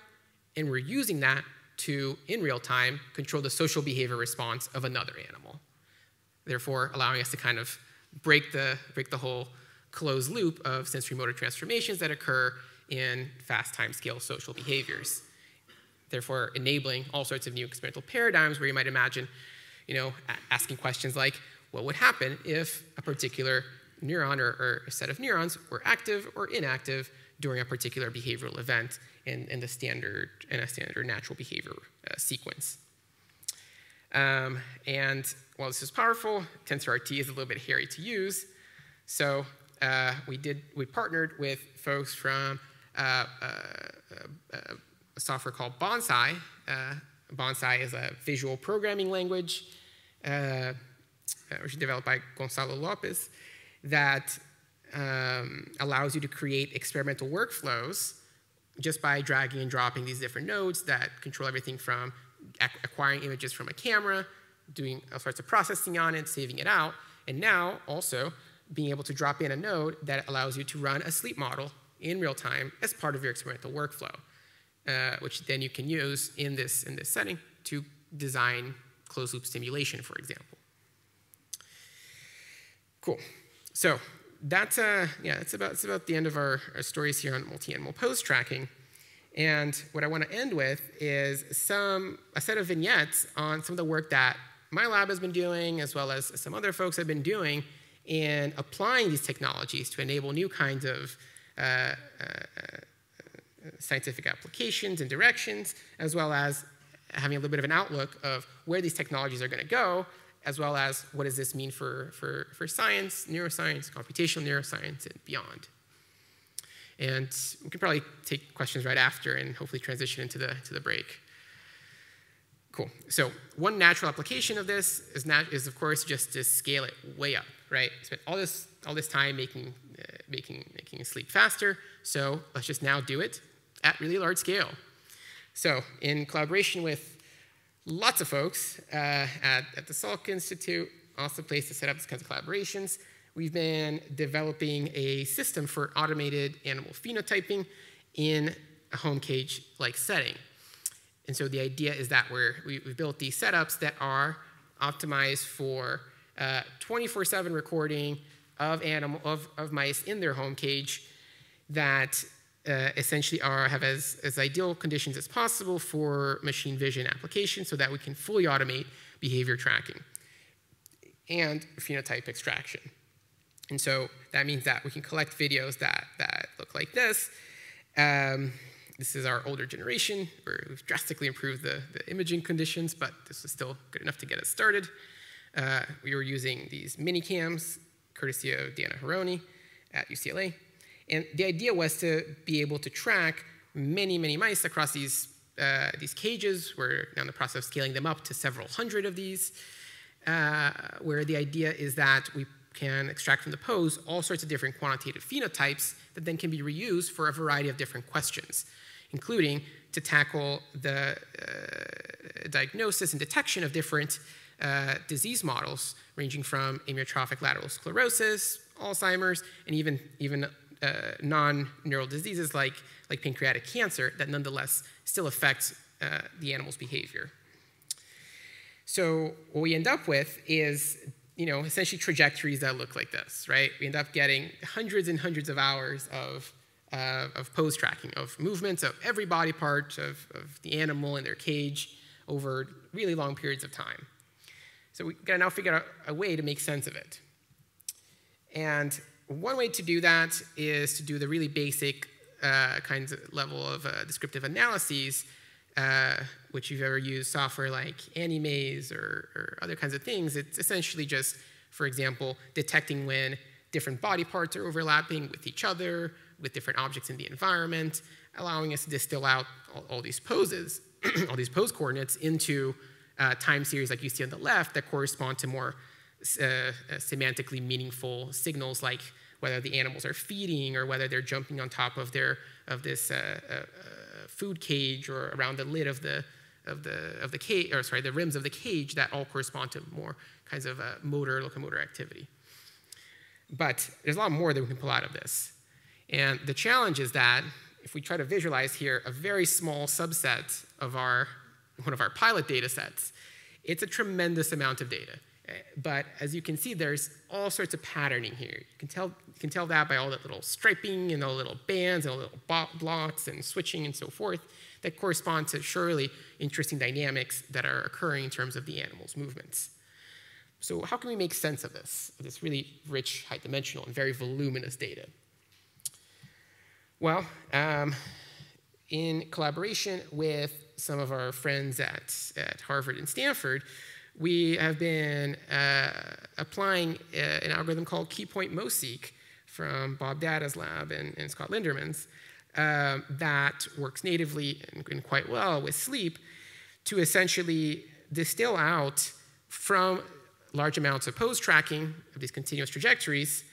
and we're using that to, in real time, control the social behavior response of another animal. Therefore, allowing us to kind of break the, break the whole closed loop of sensory motor transformations that occur in fast time scale social behaviors therefore enabling all sorts of new experimental paradigms where you might imagine, you know, asking questions like, what would happen if a particular neuron or, or a set of neurons were active or inactive during a particular behavioral event in, in the standard in a standard natural behavior uh, sequence. Um, and while this is powerful, TensorRT is a little bit hairy to use. So uh, we did we partnered with folks from uh, uh, uh a software called Bonsai. Uh, Bonsai is a visual programming language, uh, which is developed by Gonçalo Lopes, that um, allows you to create experimental workflows just by dragging and dropping these different nodes that control everything from acquiring images from a camera, doing all sorts of processing on it, saving it out, and now also being able to drop in a node that allows you to run a SLEAP model in real time as part of your experimental workflow uh, which then you can use in this, in this setting to design closed loop stimulation, for example. Cool. So that's, uh, yeah, that's, about, that's about the end of our, our stories here on multi-animal pose tracking. And what I want to end with is some, a set of vignettes on some of the work that my lab has been doing, as well as some other folks have been doing in applying these technologies to enable new kinds of uh, uh, scientific applications and directions, as well as having a little bit of an outlook of where these technologies are going to go, as well as what does this mean for, for, for science, neuroscience, computational neuroscience, and beyond. And we can probably take questions right after and hopefully transition into the, to the break. Cool. So one natural application of this is, is of course, just to scale it way up, right? Spent all this, all this time making, uh, making, making SLEAP faster, so let's just now do it at really large scale. So in collaboration with lots of folks uh, at, at the Salk Institute, also place to set up these kinds of collaborations, we've been developing a system for automated animal phenotyping in a home cage-like setting. And so the idea is that we're, we, have built these setups that are optimized for 24-7 uh, recording of, animal, of, of mice in their home cage that uh, essentially are, have as, as ideal conditions as possible for machine vision applications so that we can fully automate behavior tracking and phenotype extraction. And so that means that we can collect videos that, that look like this. Um, this is our older generation, where we've drastically improved the, the imaging conditions, but this was still good enough to get us started. Uh, we were using these mini cams, courtesy of Daniel Aharoni at UCLA. And the idea was to be able to track many, many mice across these, uh, these cages. We're now in the process of scaling them up to several hundred of these, uh, where the idea is that we can extract from the pose all sorts of different quantitative phenotypes that then can be reused for a variety of different questions, including to tackle the uh, diagnosis and detection of different uh, disease models, ranging from amyotrophic lateral sclerosis, Alzheimer's, and even, even uh, non-neural diseases like, like pancreatic cancer that nonetheless still affect uh, the animal's behavior. So what we end up with is you know, essentially trajectories that look like this, right? We end up getting hundreds and hundreds of hours of, uh, of pose tracking, of movements of every body part of, of the animal in their cage over really long periods of time. So we gotta now figure out a way to make sense of it. And one way to do that is to do the really basic uh, kinds of level of uh, descriptive analyses uh, which you've ever used software like Animaze or, or other kinds of things, it's essentially just, for example, detecting when different body parts are overlapping with each other, with different objects in the environment, allowing us to distill out all, all these poses, all these pose coordinates into uh, time series like you see on the left that correspond to more uh, uh, semantically meaningful signals like whether the animals are feeding or whether they're jumping on top of their of this uh, uh, food cage or around the lid of the, of the, of the cage, or sorry, the rims of the cage that all correspond to more kinds of uh, motor, locomotor activity. But there's a lot more that we can pull out of this. And the challenge is that if we try to visualize here a very small subset of our, one of our pilot data sets, it's a tremendous amount of data. But as you can see, there's all sorts of patterning here. You can tell, you can tell that by all that little striping and all the little bands and all the little blocks and switching and so forth that correspond to surely interesting dynamics that are occurring in terms of the animal's movements. So how can we make sense of this, this really rich, high-dimensional, and very voluminous data? Well, um, in collaboration with some of our friends at, at Harvard and Stanford, we have been uh, applying uh, an algorithm called Keypoint MoSeq from Bob Datta's lab and, and Scott Linderman's um, that works natively and, and, quite well with SLEAP to essentially distill out from large amounts of pose tracking of these continuous trajectories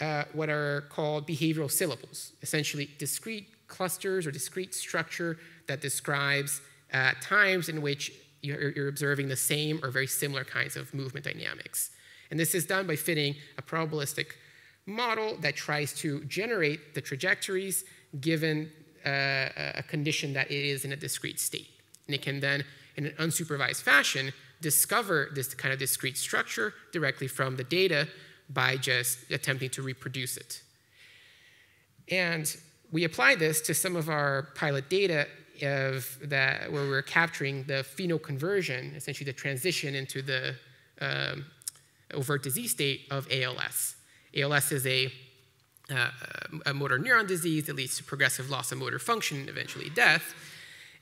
uh, what are called behavioral syllables, essentially discrete clusters or discrete structure that describes uh, times in which you're, you're observing the same or very similar kinds of movement dynamics. And this is done by fitting a probabilistic model that tries to generate the trajectories given uh, a condition that it is in a discrete state. And it can then, in an unsupervised fashion, discover this kind of discrete structure directly from the data by just attempting to reproduce it. And we apply this to some of our pilot data of that where we're capturing the phenoconversion, essentially the transition into the um, overt disease state of ALS. ALS is a, uh, a motor neuron disease that leads to progressive loss of motor function and eventually death.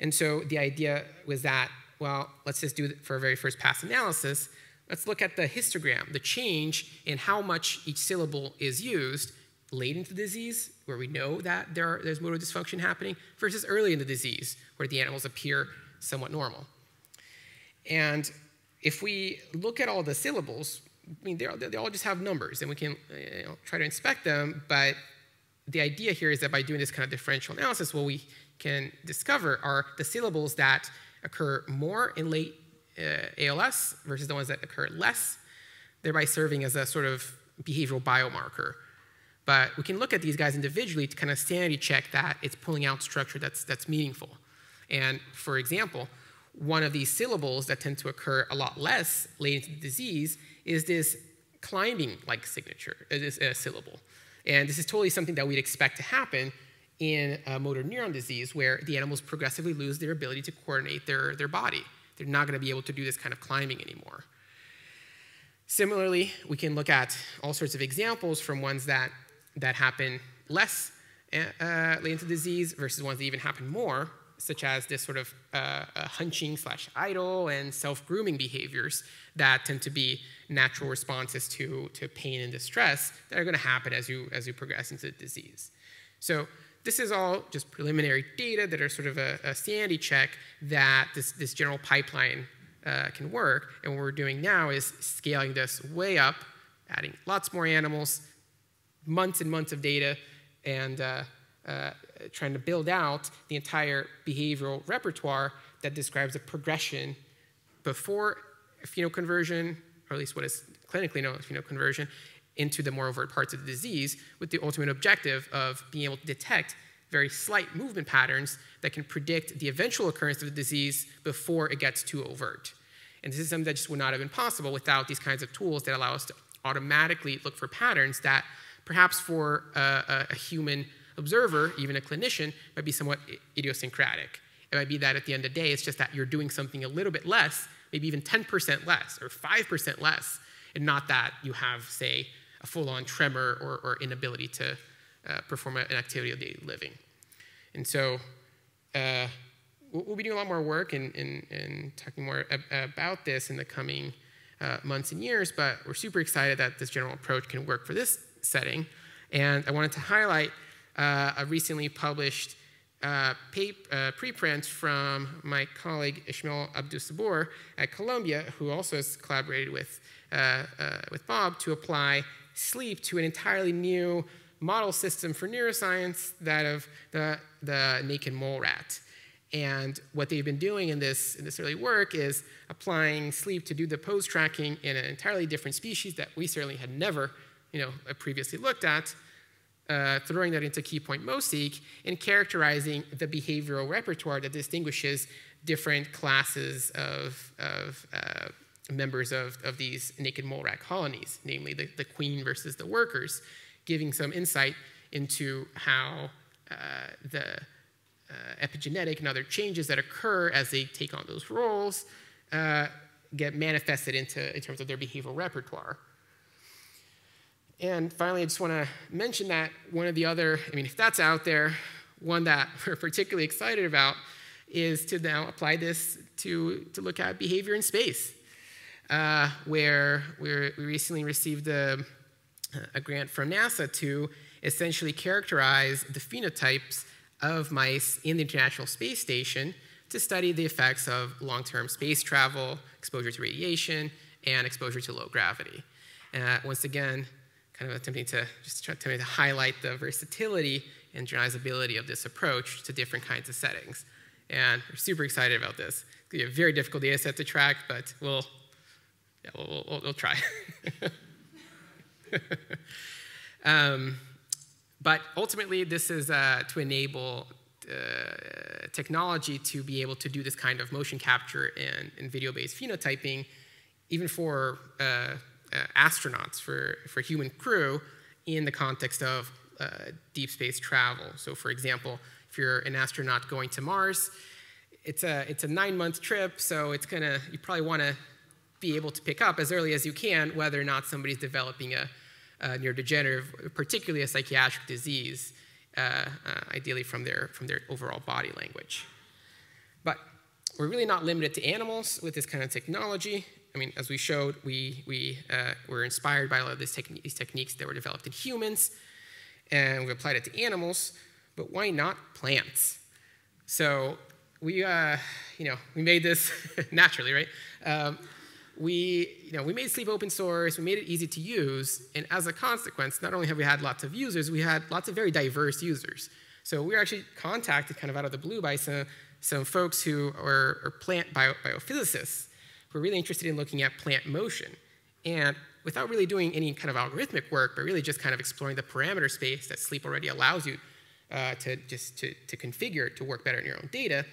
And so the idea was that, well, let's just do it for a very first pass analysis. Let's look at the histogram, the change in how much each syllable is used late into the disease, where we know that there are, there's motor dysfunction happening, versus early in the disease, where the animals appear somewhat normal. And if we look at all the syllables, I mean, they all just have numbers, and we can you know, try to inspect them, but the idea here is that by doing this kind of differential analysis, what we can discover are the syllables that occur more in late uh, ALS versus the ones that occur less, thereby serving as a sort of behavioral biomarker but we can look at these guys individually to kind of sanity check that it's pulling out structure that's, that's meaningful. And for example, one of these syllables that tend to occur a lot less late into the disease is this climbing-like signature, uh, this uh, syllable. And this is totally something that we'd expect to happen in a motor neuron disease where the animals progressively lose their ability to coordinate their, their body. They're not going to be able to do this kind of climbing anymore. Similarly, we can look at all sorts of examples from ones that that happen less uh, late into disease versus ones that even happen more, such as this sort of uh, hunching slash idle and self-grooming behaviors that tend to be natural responses to, to pain and distress that are going to happen as you, as you progress into the disease. So this is all just preliminary data that are sort of a, a sanity check that this, this general pipeline uh, can work. And what we're doing now is scaling this way up, adding lots more animals, months and months of data and uh, uh, trying to build out the entire behavioral repertoire that describes the progression before phenoconversion, or at least what is clinically known as phenoconversion, into the more overt parts of the disease, with the ultimate objective of being able to detect very slight movement patterns that can predict the eventual occurrence of the disease before it gets too overt. And this is something that just would not have been possible without these kinds of tools that allow us to automatically look for patterns that perhaps for a, a human observer, even a clinician, might be somewhat idiosyncratic. It might be that at the end of the day, it's just that you're doing something a little bit less, maybe even 10% less or 5% less, and not that you have, say, a full on tremor or, or, inability to uh, perform an activity of daily living. And so uh, we'll, be doing a lot more work and, and, and talking more ab- about this in the coming uh, months and years, but we're super excited that this general approach can work for this setting. And I wanted to highlight uh, a recently published uh, uh, preprint from my colleague Ishmail Abdus-Saboor at Columbia, who also has collaborated with, uh, uh, with Bob to apply SLEAP to an entirely new model system for neuroscience, that of the, the naked mole rat. And what they've been doing in this, in this early work is applying SLEAP to do the pose tracking in an entirely different species that we certainly had never you know, previously looked at, uh, throwing that into Keypoint MoSeq and characterizing the behavioral repertoire that distinguishes different classes of, of uh, members of, of these naked mole rat colonies, namely the, the queen versus the workers, giving some insight into how uh, the uh, epigenetic and other changes that occur as they take on those roles uh, get manifested into, in terms of their behavioral repertoire. And finally, I just want to mention that one of the other, I mean, if that's out there, one that we're particularly excited about is to now apply this to, to look at behavior in space, uh, where we recently received a, a grant from NASA to essentially characterize the phenotypes of mice in the International Space Station to study the effects of long term space travel, exposure to radiation, and exposure to low gravity. Uh, once again, kind of attempting to just try to highlight the versatility and generalizability of this approach to different kinds of settings. And we're super excited about this. It's going to be a very difficult data set to track, but we'll, yeah, we'll, we'll, we'll try. um, but ultimately, this is uh, to enable uh, technology to be able to do this kind of motion capture and, and video-based phenotyping, even for uh, astronauts, for, for human crew, in the context of uh, deep space travel. So for example, if you're an astronaut going to Mars, it's a, it's a nine-month trip, so it's gonna, you probably wanna be able to pick up as early as you can whether or not somebody's developing a, a neurodegenerative, particularly a psychiatric disease, uh, uh, ideally from their, from their overall body language. But we're really not limited to animals with this kind of technology. I mean, as we showed, we, we uh, were inspired by a lot of these, techni these techniques that were developed in humans, and we applied it to animals, but why not plants? So we, uh, you know, we made this naturally, right? Um, we, you know, we made SLEAP open source, we made it easy to use, and as a consequence, not only have we had lots of users, we had lots of very diverse users. So we were actually contacted kind of out of the blue by some, some folks who are, are plant bio, biophysicists who are really interested in looking at plant motion. And without really doing any kind of algorithmic work, but really just kind of exploring the parameter space that SLEAP already allows you uh, to just to, to configure to work better in your own data,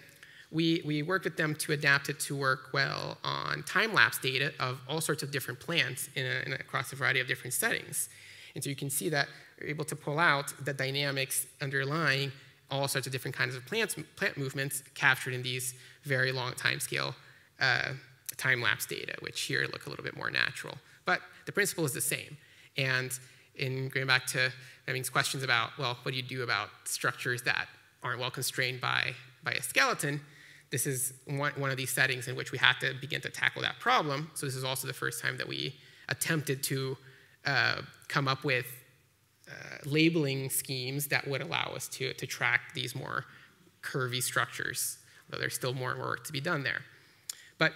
we, we worked with them to adapt it to work well on time-lapse data of all sorts of different plants in a, in a, across a variety of different settings. And so you can see that you're able to pull out the dynamics underlying all sorts of different kinds of plants, plant movements captured in these very long timescale uh, time-lapse data, which here look a little bit more natural. But the principle is the same. And in going back to Memming's questions about, well, what do you do about structures that aren't well constrained by, by a skeleton? This is one, one of these settings in which we had to begin to tackle that problem. So this is also the first time that we attempted to uh, come up with uh, labeling schemes that would allow us to, to track these more curvy structures, though there's still more work to be done there. But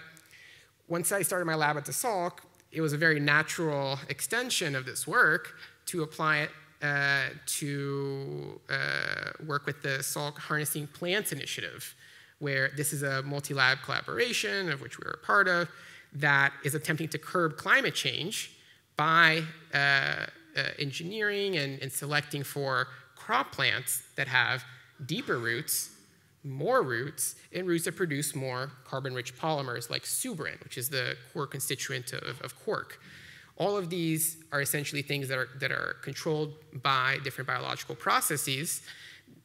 once I started my lab at the Salk, it was a very natural extension of this work to apply it uh, to uh, work with the Salk Harnessing Plants Initiative, where this is a multi-lab collaboration of which we are a part of that is attempting to curb climate change by uh, uh, engineering and, and selecting for crop plants that have deeper roots, more roots, and roots that produce more carbon-rich polymers like suberin, which is the core constituent of, of cork. All of these are essentially things that are, that are controlled by different biological processes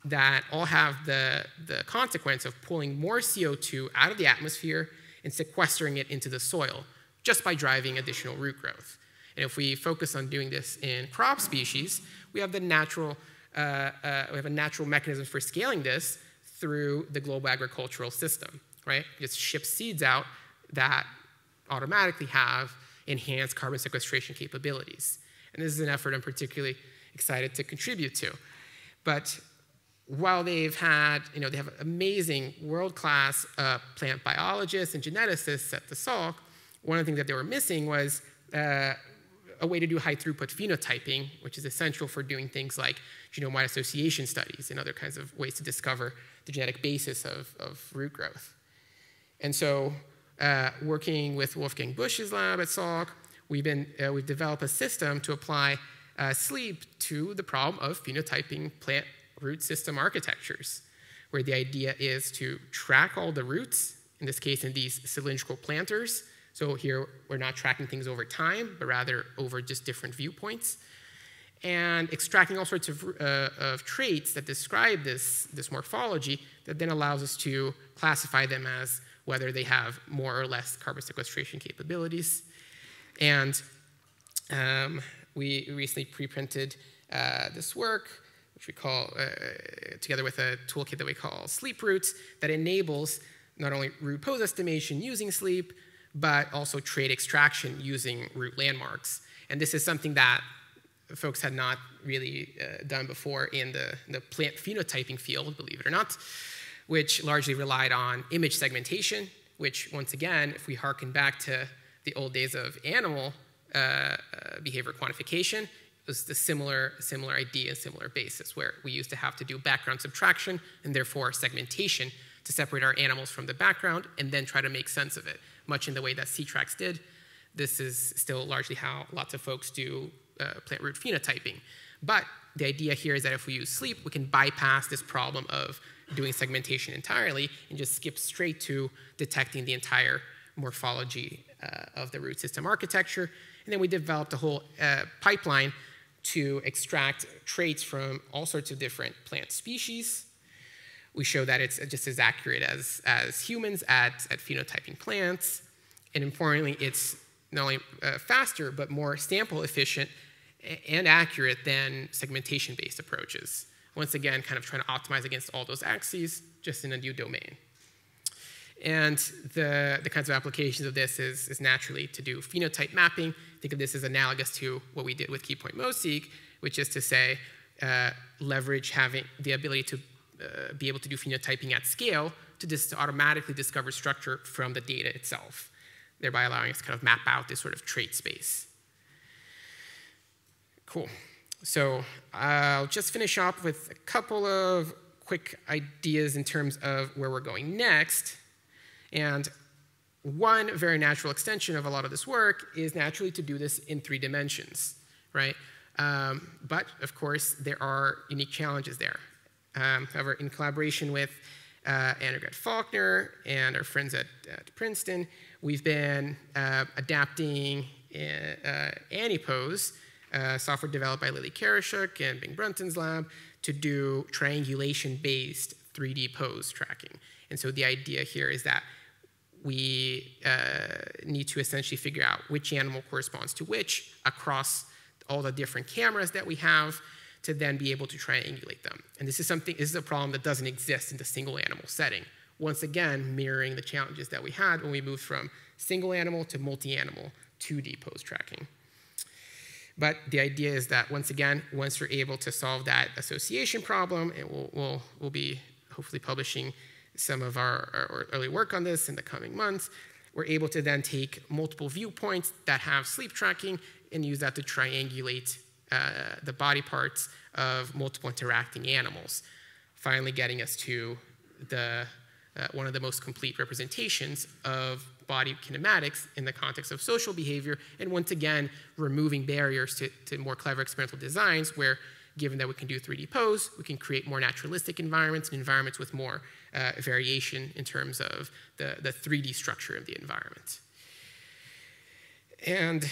that all have the, the consequence of pulling more CO2 out of the atmosphere and sequestering it into the soil just by driving additional root growth. And if we focus on doing this in crop species, we have the natural, uh, uh, we have a natural mechanism for scaling this through the global agricultural system, right? Just ship seeds out that automatically have enhanced carbon sequestration capabilities. And this is an effort I'm particularly excited to contribute to. But while they've had, you know, they have amazing world-class uh, plant biologists and geneticists at the Salk, one of the things that they were missing was uh, a way to do high throughput phenotyping, which is essential for doing things like genome-wide association studies and other kinds of ways to discover the genetic basis of, of root growth. And so, uh, working with Wolfgang Busch's lab at Salk, we've, been, uh, we've developed a system to apply uh, SLEAP to the problem of phenotyping plant root system architectures, where the idea is to track all the roots, in this case in these cylindrical planters. So here we're not tracking things over time, but rather over just different viewpoints. And extracting all sorts of, uh, of traits that describe this, this morphology that then allows us to classify them as whether they have more or less carbon sequestration capabilities. And um, we recently preprinted uh, this work which we call, uh, together with a toolkit that we call SLEAP Roots, that enables not only root pose estimation using SLEAP, but also trait extraction using root landmarks. And this is something that folks had not really uh, done before in the, the plant phenotyping field, believe it or not, which largely relied on image segmentation, which, once again, if we harken back to the old days of animal uh, uh, behavior quantification, was the similar, similar idea, similar basis, where we used to have to do background subtraction and therefore segmentation to separate our animals from the background and then try to make sense of it, much in the way that Ctrax did. This is still largely how lots of folks do uh, plant root phenotyping. But the idea here is that if we use SLEAP, we can bypass this problem of doing segmentation entirely and just skip straight to detecting the entire morphology uh, of the root system architecture. And then we developed a whole uh, pipeline to extract traits from all sorts of different plant species. We show that it's just as accurate as, as humans at, at phenotyping plants. And importantly, it's not only uh, faster, but more sample efficient and accurate than segmentation-based approaches. Once again, kind of trying to optimize against all those axes, just in a new domain. And the, the kinds of applications of this is, is naturally to do phenotype mapping. Think of this as analogous to what we did with Keypoint MoSeq, which is to say, uh, leverage having the ability to uh, be able to do phenotyping at scale to just automatically discover structure from the data itself, thereby allowing us to kind of map out this sort of trait space. Cool. So I'll just finish up with a couple of quick ideas in terms of where we're going next. And one very natural extension of a lot of this work is naturally to do this in three dimensions, right? Um, but of course, there are unique challenges there. Um, however, in collaboration with uh, Annegret Falkner and our friends at, at Princeton, we've been uh, adapting uh, Anipose, uh, software developed by Lili Karashchuk and Bing Brunton's lab, to do triangulation-based 3D pose tracking. And so the idea here is that we uh, need to essentially figure out which animal corresponds to which across all the different cameras that we have to then be able to triangulate them. And this is something, this is a problem that doesn't exist in the single animal setting. Once again, mirroring the challenges that we had when we moved from single animal to multi-animal 2D pose tracking. But the idea is that once again, once we're able to solve that association problem, and we'll, we'll, we'll be hopefully publishing some of our, our early work on this in the coming months, we're able to then take multiple viewpoints that have SLEAP tracking and use that to triangulate uh, the body parts of multiple interacting animals, finally getting us to the, uh, one of the most complete representations of body kinematics in the context of social behavior, and once again, removing barriers to, to more clever experimental designs where given that we can do 3D pose, we can create more naturalistic environments and environments with more uh, variation in terms of the, the 3D structure of the environment. And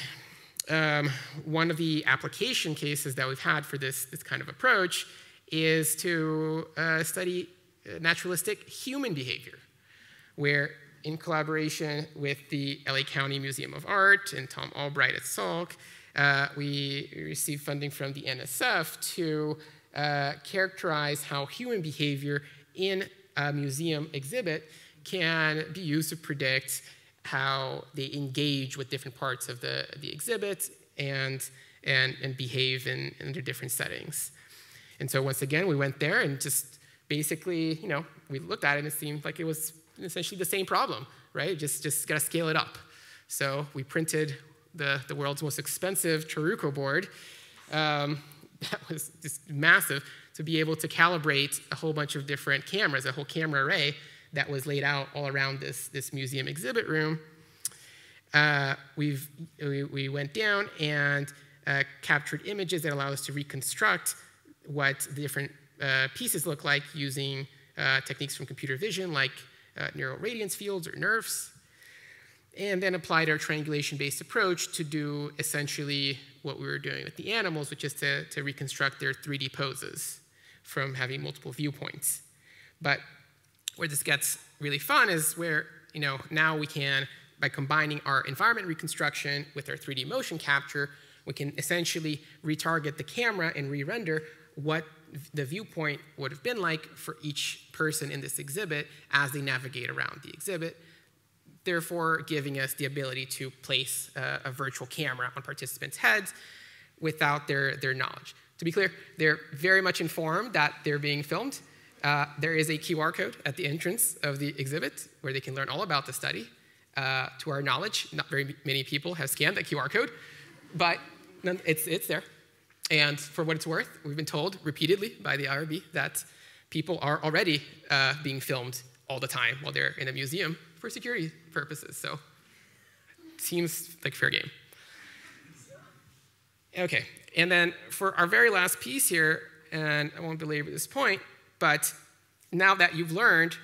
um, one of the application cases that we've had for this, this kind of approach is to uh, study uh, naturalistic human behavior, where in collaboration with the LA County Museum of Art and Tom Albright at Salk, uh, we received funding from the NSF to uh, characterize how human behavior in a museum exhibit can be used to predict how they engage with different parts of the, the exhibit and, and, and behave in, in their different settings. And so once again, we went there and just basically, you know, we looked at it and it seemed like it was essentially the same problem, right? Just, just got to scale it up. So we printed the, the world's most expensive ChArUco board. Um, that was just massive to be able to calibrate a whole bunch of different cameras, a whole camera array that was laid out all around this, this museum exhibit room. Uh, we've, we, we, went down and uh, captured images that allow us to reconstruct what the different uh, pieces look like using uh, techniques from computer vision like uh, neural radiance fields or NeRFs and then applied our triangulation-based approach to do essentially what we were doing with the animals, which is to, to reconstruct their 3D poses from having multiple viewpoints. But where this gets really fun is where, you know, now we can, by combining our environment reconstruction with our 3D motion capture, we can essentially retarget the camera and re-render what the viewpoint would have been like for each person in this exhibit as they navigate around the exhibit therefore giving us the ability to place a virtual camera on participants' heads without their, their knowledge. To be clear, they're very much informed that they're being filmed. Uh, there is a QR code at the entrance of the exhibit where they can learn all about the study. Uh, to our knowledge, not very many people have scanned that QR code, but it's, it's there. And for what it's worth, we've been told repeatedly by the IRB that people are already uh, being filmed all the time while they're in a museum for security purposes. So seems like fair game. Okay, and then for our very last piece here, and I won't belabor this point, but now that you've learned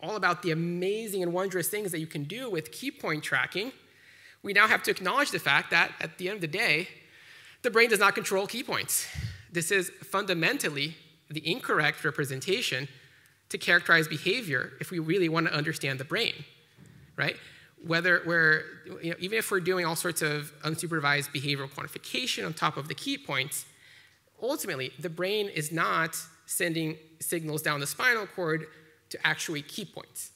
all about the amazing and wondrous things that you can do with key point tracking, we now have to acknowledge the fact that at the end of the day, the brain does not control key points. This is fundamentally the incorrect representation to characterize behavior if we really want to understand the brain, right? Whether we're, you know, even if we're doing all sorts of unsupervised behavioral quantification on top of the key points, ultimately the brain is not sending signals down the spinal cord to actuate key points.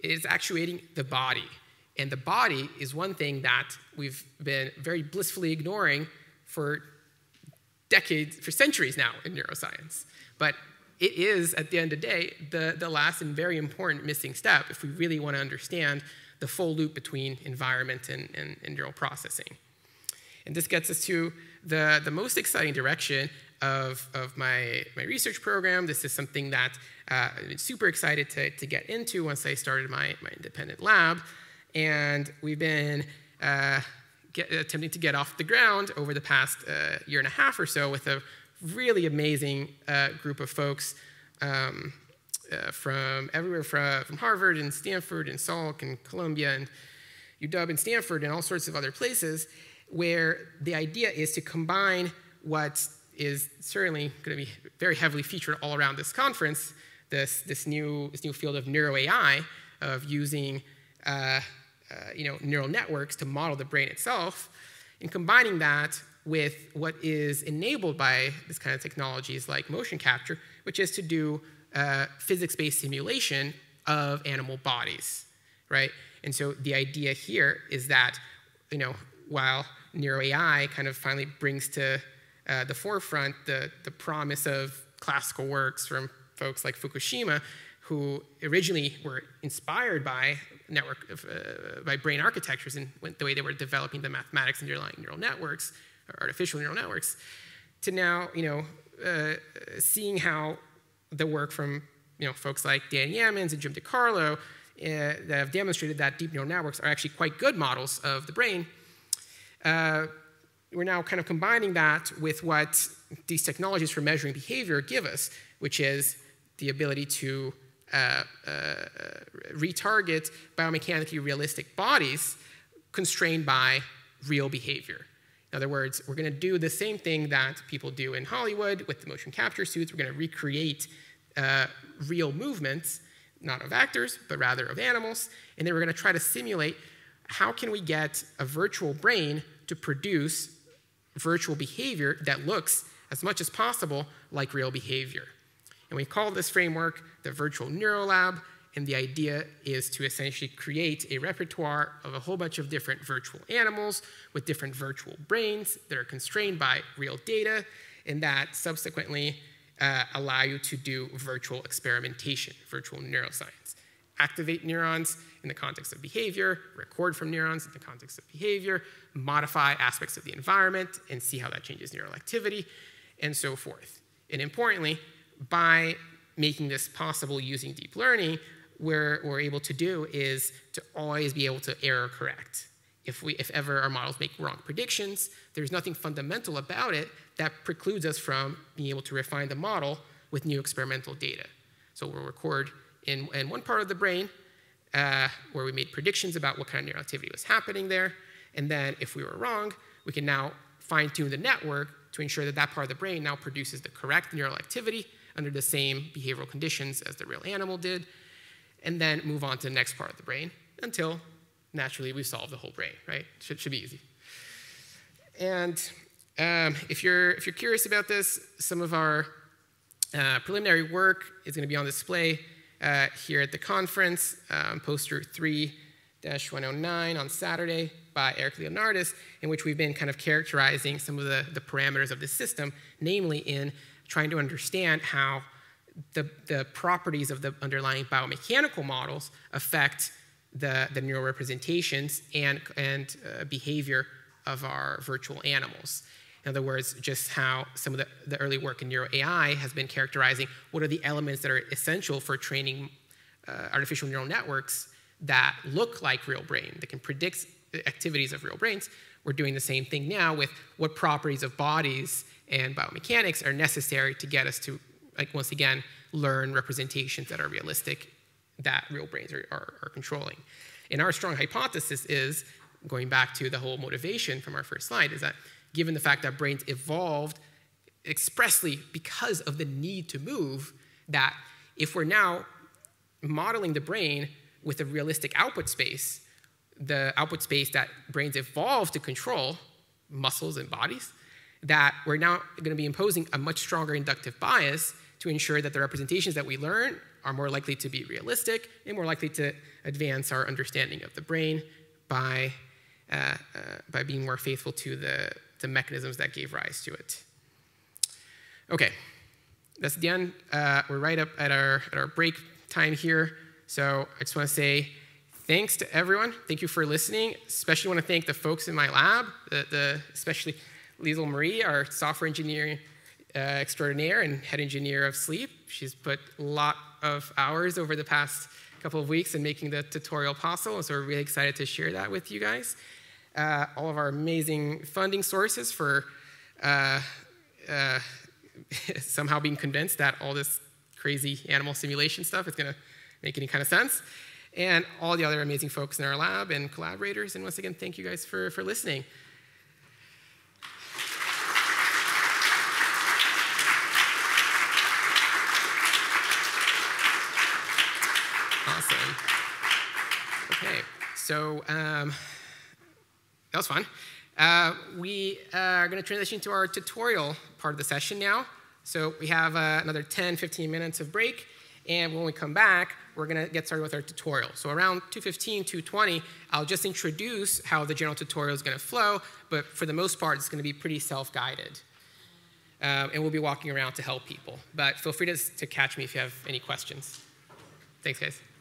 It is actuating the body. And the body is one thing that we've been very blissfully ignoring for decades, for centuries now in neuroscience. But it is, at the end of the day, the, the last and very important missing step if we really want to understand the full loop between environment and, and, and neural processing. And this gets us to the, the most exciting direction of, of my, my research program. This is something that uh, I'm super excited to, to get into once I started my, my independent lab. And we've been uh, get, attempting to get off the ground over the past uh, year and a half or so with a really amazing uh, group of folks um, uh, from everywhere from, from Harvard and Stanford and Salk and Columbia and UW and Stanford and all sorts of other places where the idea is to combine what is certainly going to be very heavily featured all around this conference, this, this, new, this new field of neuro AI, of using uh, uh, you know, neural networks to model the brain itself, and combining that with what is enabled by this kind of technologies like motion capture, which is to do uh, physics-based simulation of animal bodies, right? And so the idea here is that, you know, while neuro AI kind of finally brings to uh, the forefront the, the promise of classical works from folks like Fukushima, who originally were inspired by network uh, by brain architectures and the way they were developing the mathematics underlying neural networks or artificial neural networks, to now you know uh, seeing how the work from you know folks like Dan Yamins and Jim DiCarlo uh, that have demonstrated that deep neural networks are actually quite good models of the brain. We're now kind of combining that with what these technologies for measuring behavior give us, which is the ability to uh, uh, retarget biomechanically realistic bodies constrained by real behavior. In other words, we're going to do the same thing that people do in Hollywood with the motion capture suits. We're going to recreate uh, real movements, not of actors, but rather of animals. And then we're going to try to simulate how can we get a virtual brain to produce virtual behavior that looks as much as possible like real behavior. And we call this framework the Virtual neural Neurolab, and the idea is to essentially create a repertoire of a whole bunch of different virtual animals with different virtual brains that are constrained by real data, and that subsequently uh, allow you to do virtual experimentation, virtual neuroscience. Activate neurons in the context of behavior, record from neurons in the context of behavior, modify aspects of the environment and see how that changes neural activity, and so forth. And importantly, by making this possible using deep learning, what we're able to do is to always be able to error correct. If, we, if ever our models make wrong predictions, there's nothing fundamental about it that precludes us from being able to refine the model with new experimental data. So we'll record in, in one part of the brain uh, where we made predictions about what kind of neural activity was happening there. And then if we were wrong, we can now fine tune the network to ensure that that part of the brain now produces the correct neural activity under the same behavioral conditions as the real animal did, and then move on to the next part of the brain until naturally we solve the whole brain, right? Should, should be easy. And um, if, you're, if you're curious about this, some of our uh, preliminary work is going to be on display uh, here at the conference, um, poster 3 109 on Saturday by Eric Leonardis, in which we've been kind of characterizing some of the, the parameters of the system, namely in trying to understand how the, the properties of the underlying biomechanical models affect the, the neural representations and, and uh, behavior of our virtual animals. In other words, just how some of the, the early work in neuro AI has been characterizing what are the elements that are essential for training uh, artificial neural networks that look like real brain, that can predict activities of real brains, we're doing the same thing now with what properties of bodies and biomechanics are necessary to get us to, like, once again, learn representations that are realistic that real brains are, are, are controlling. And our strong hypothesis is, going back to the whole motivation from our first slide, is that given the fact that brains evolved expressly because of the need to move, that if we're now modeling the brain with a realistic output space, the output space that brains evolved to control, muscles and bodies, that we're now going to be imposing a much stronger inductive bias to ensure that the representations that we learn are more likely to be realistic and more likely to advance our understanding of the brain by, uh, uh, by being more faithful to the, the mechanisms that gave rise to it. Okay, that's the end. Uh, we're right up at our, at our break time here. So I just want to say thanks to everyone. Thank you for listening. Especially want to thank the folks in my lab, the, the especially Liezl Maree, our software engineer uh, extraordinaire and head engineer of SLEAP. She's put a lot of hours over the past couple of weeks in making the tutorial possible, so we're really excited to share that with you guys. Uh, all of our amazing funding sources for uh, uh somehow being convinced that all this crazy animal simulation stuff is going to make any kind of sense. And all the other amazing folks in our lab and collaborators. And once again, thank you guys for, for listening. Awesome. Okay, so um, that was fun. Uh, we uh, are going to transition to our tutorial part of the session now. So we have uh, another 10, 15 minutes of break. And when we come back, we're going to get started with our tutorial. So around 215, 220, I'll just introduce how the general tutorial is going to flow. But for the most part, it's going to be pretty self-guided. Um, and we'll be walking around to help people. But feel free to, to catch me if you have any questions. Thanks, guys.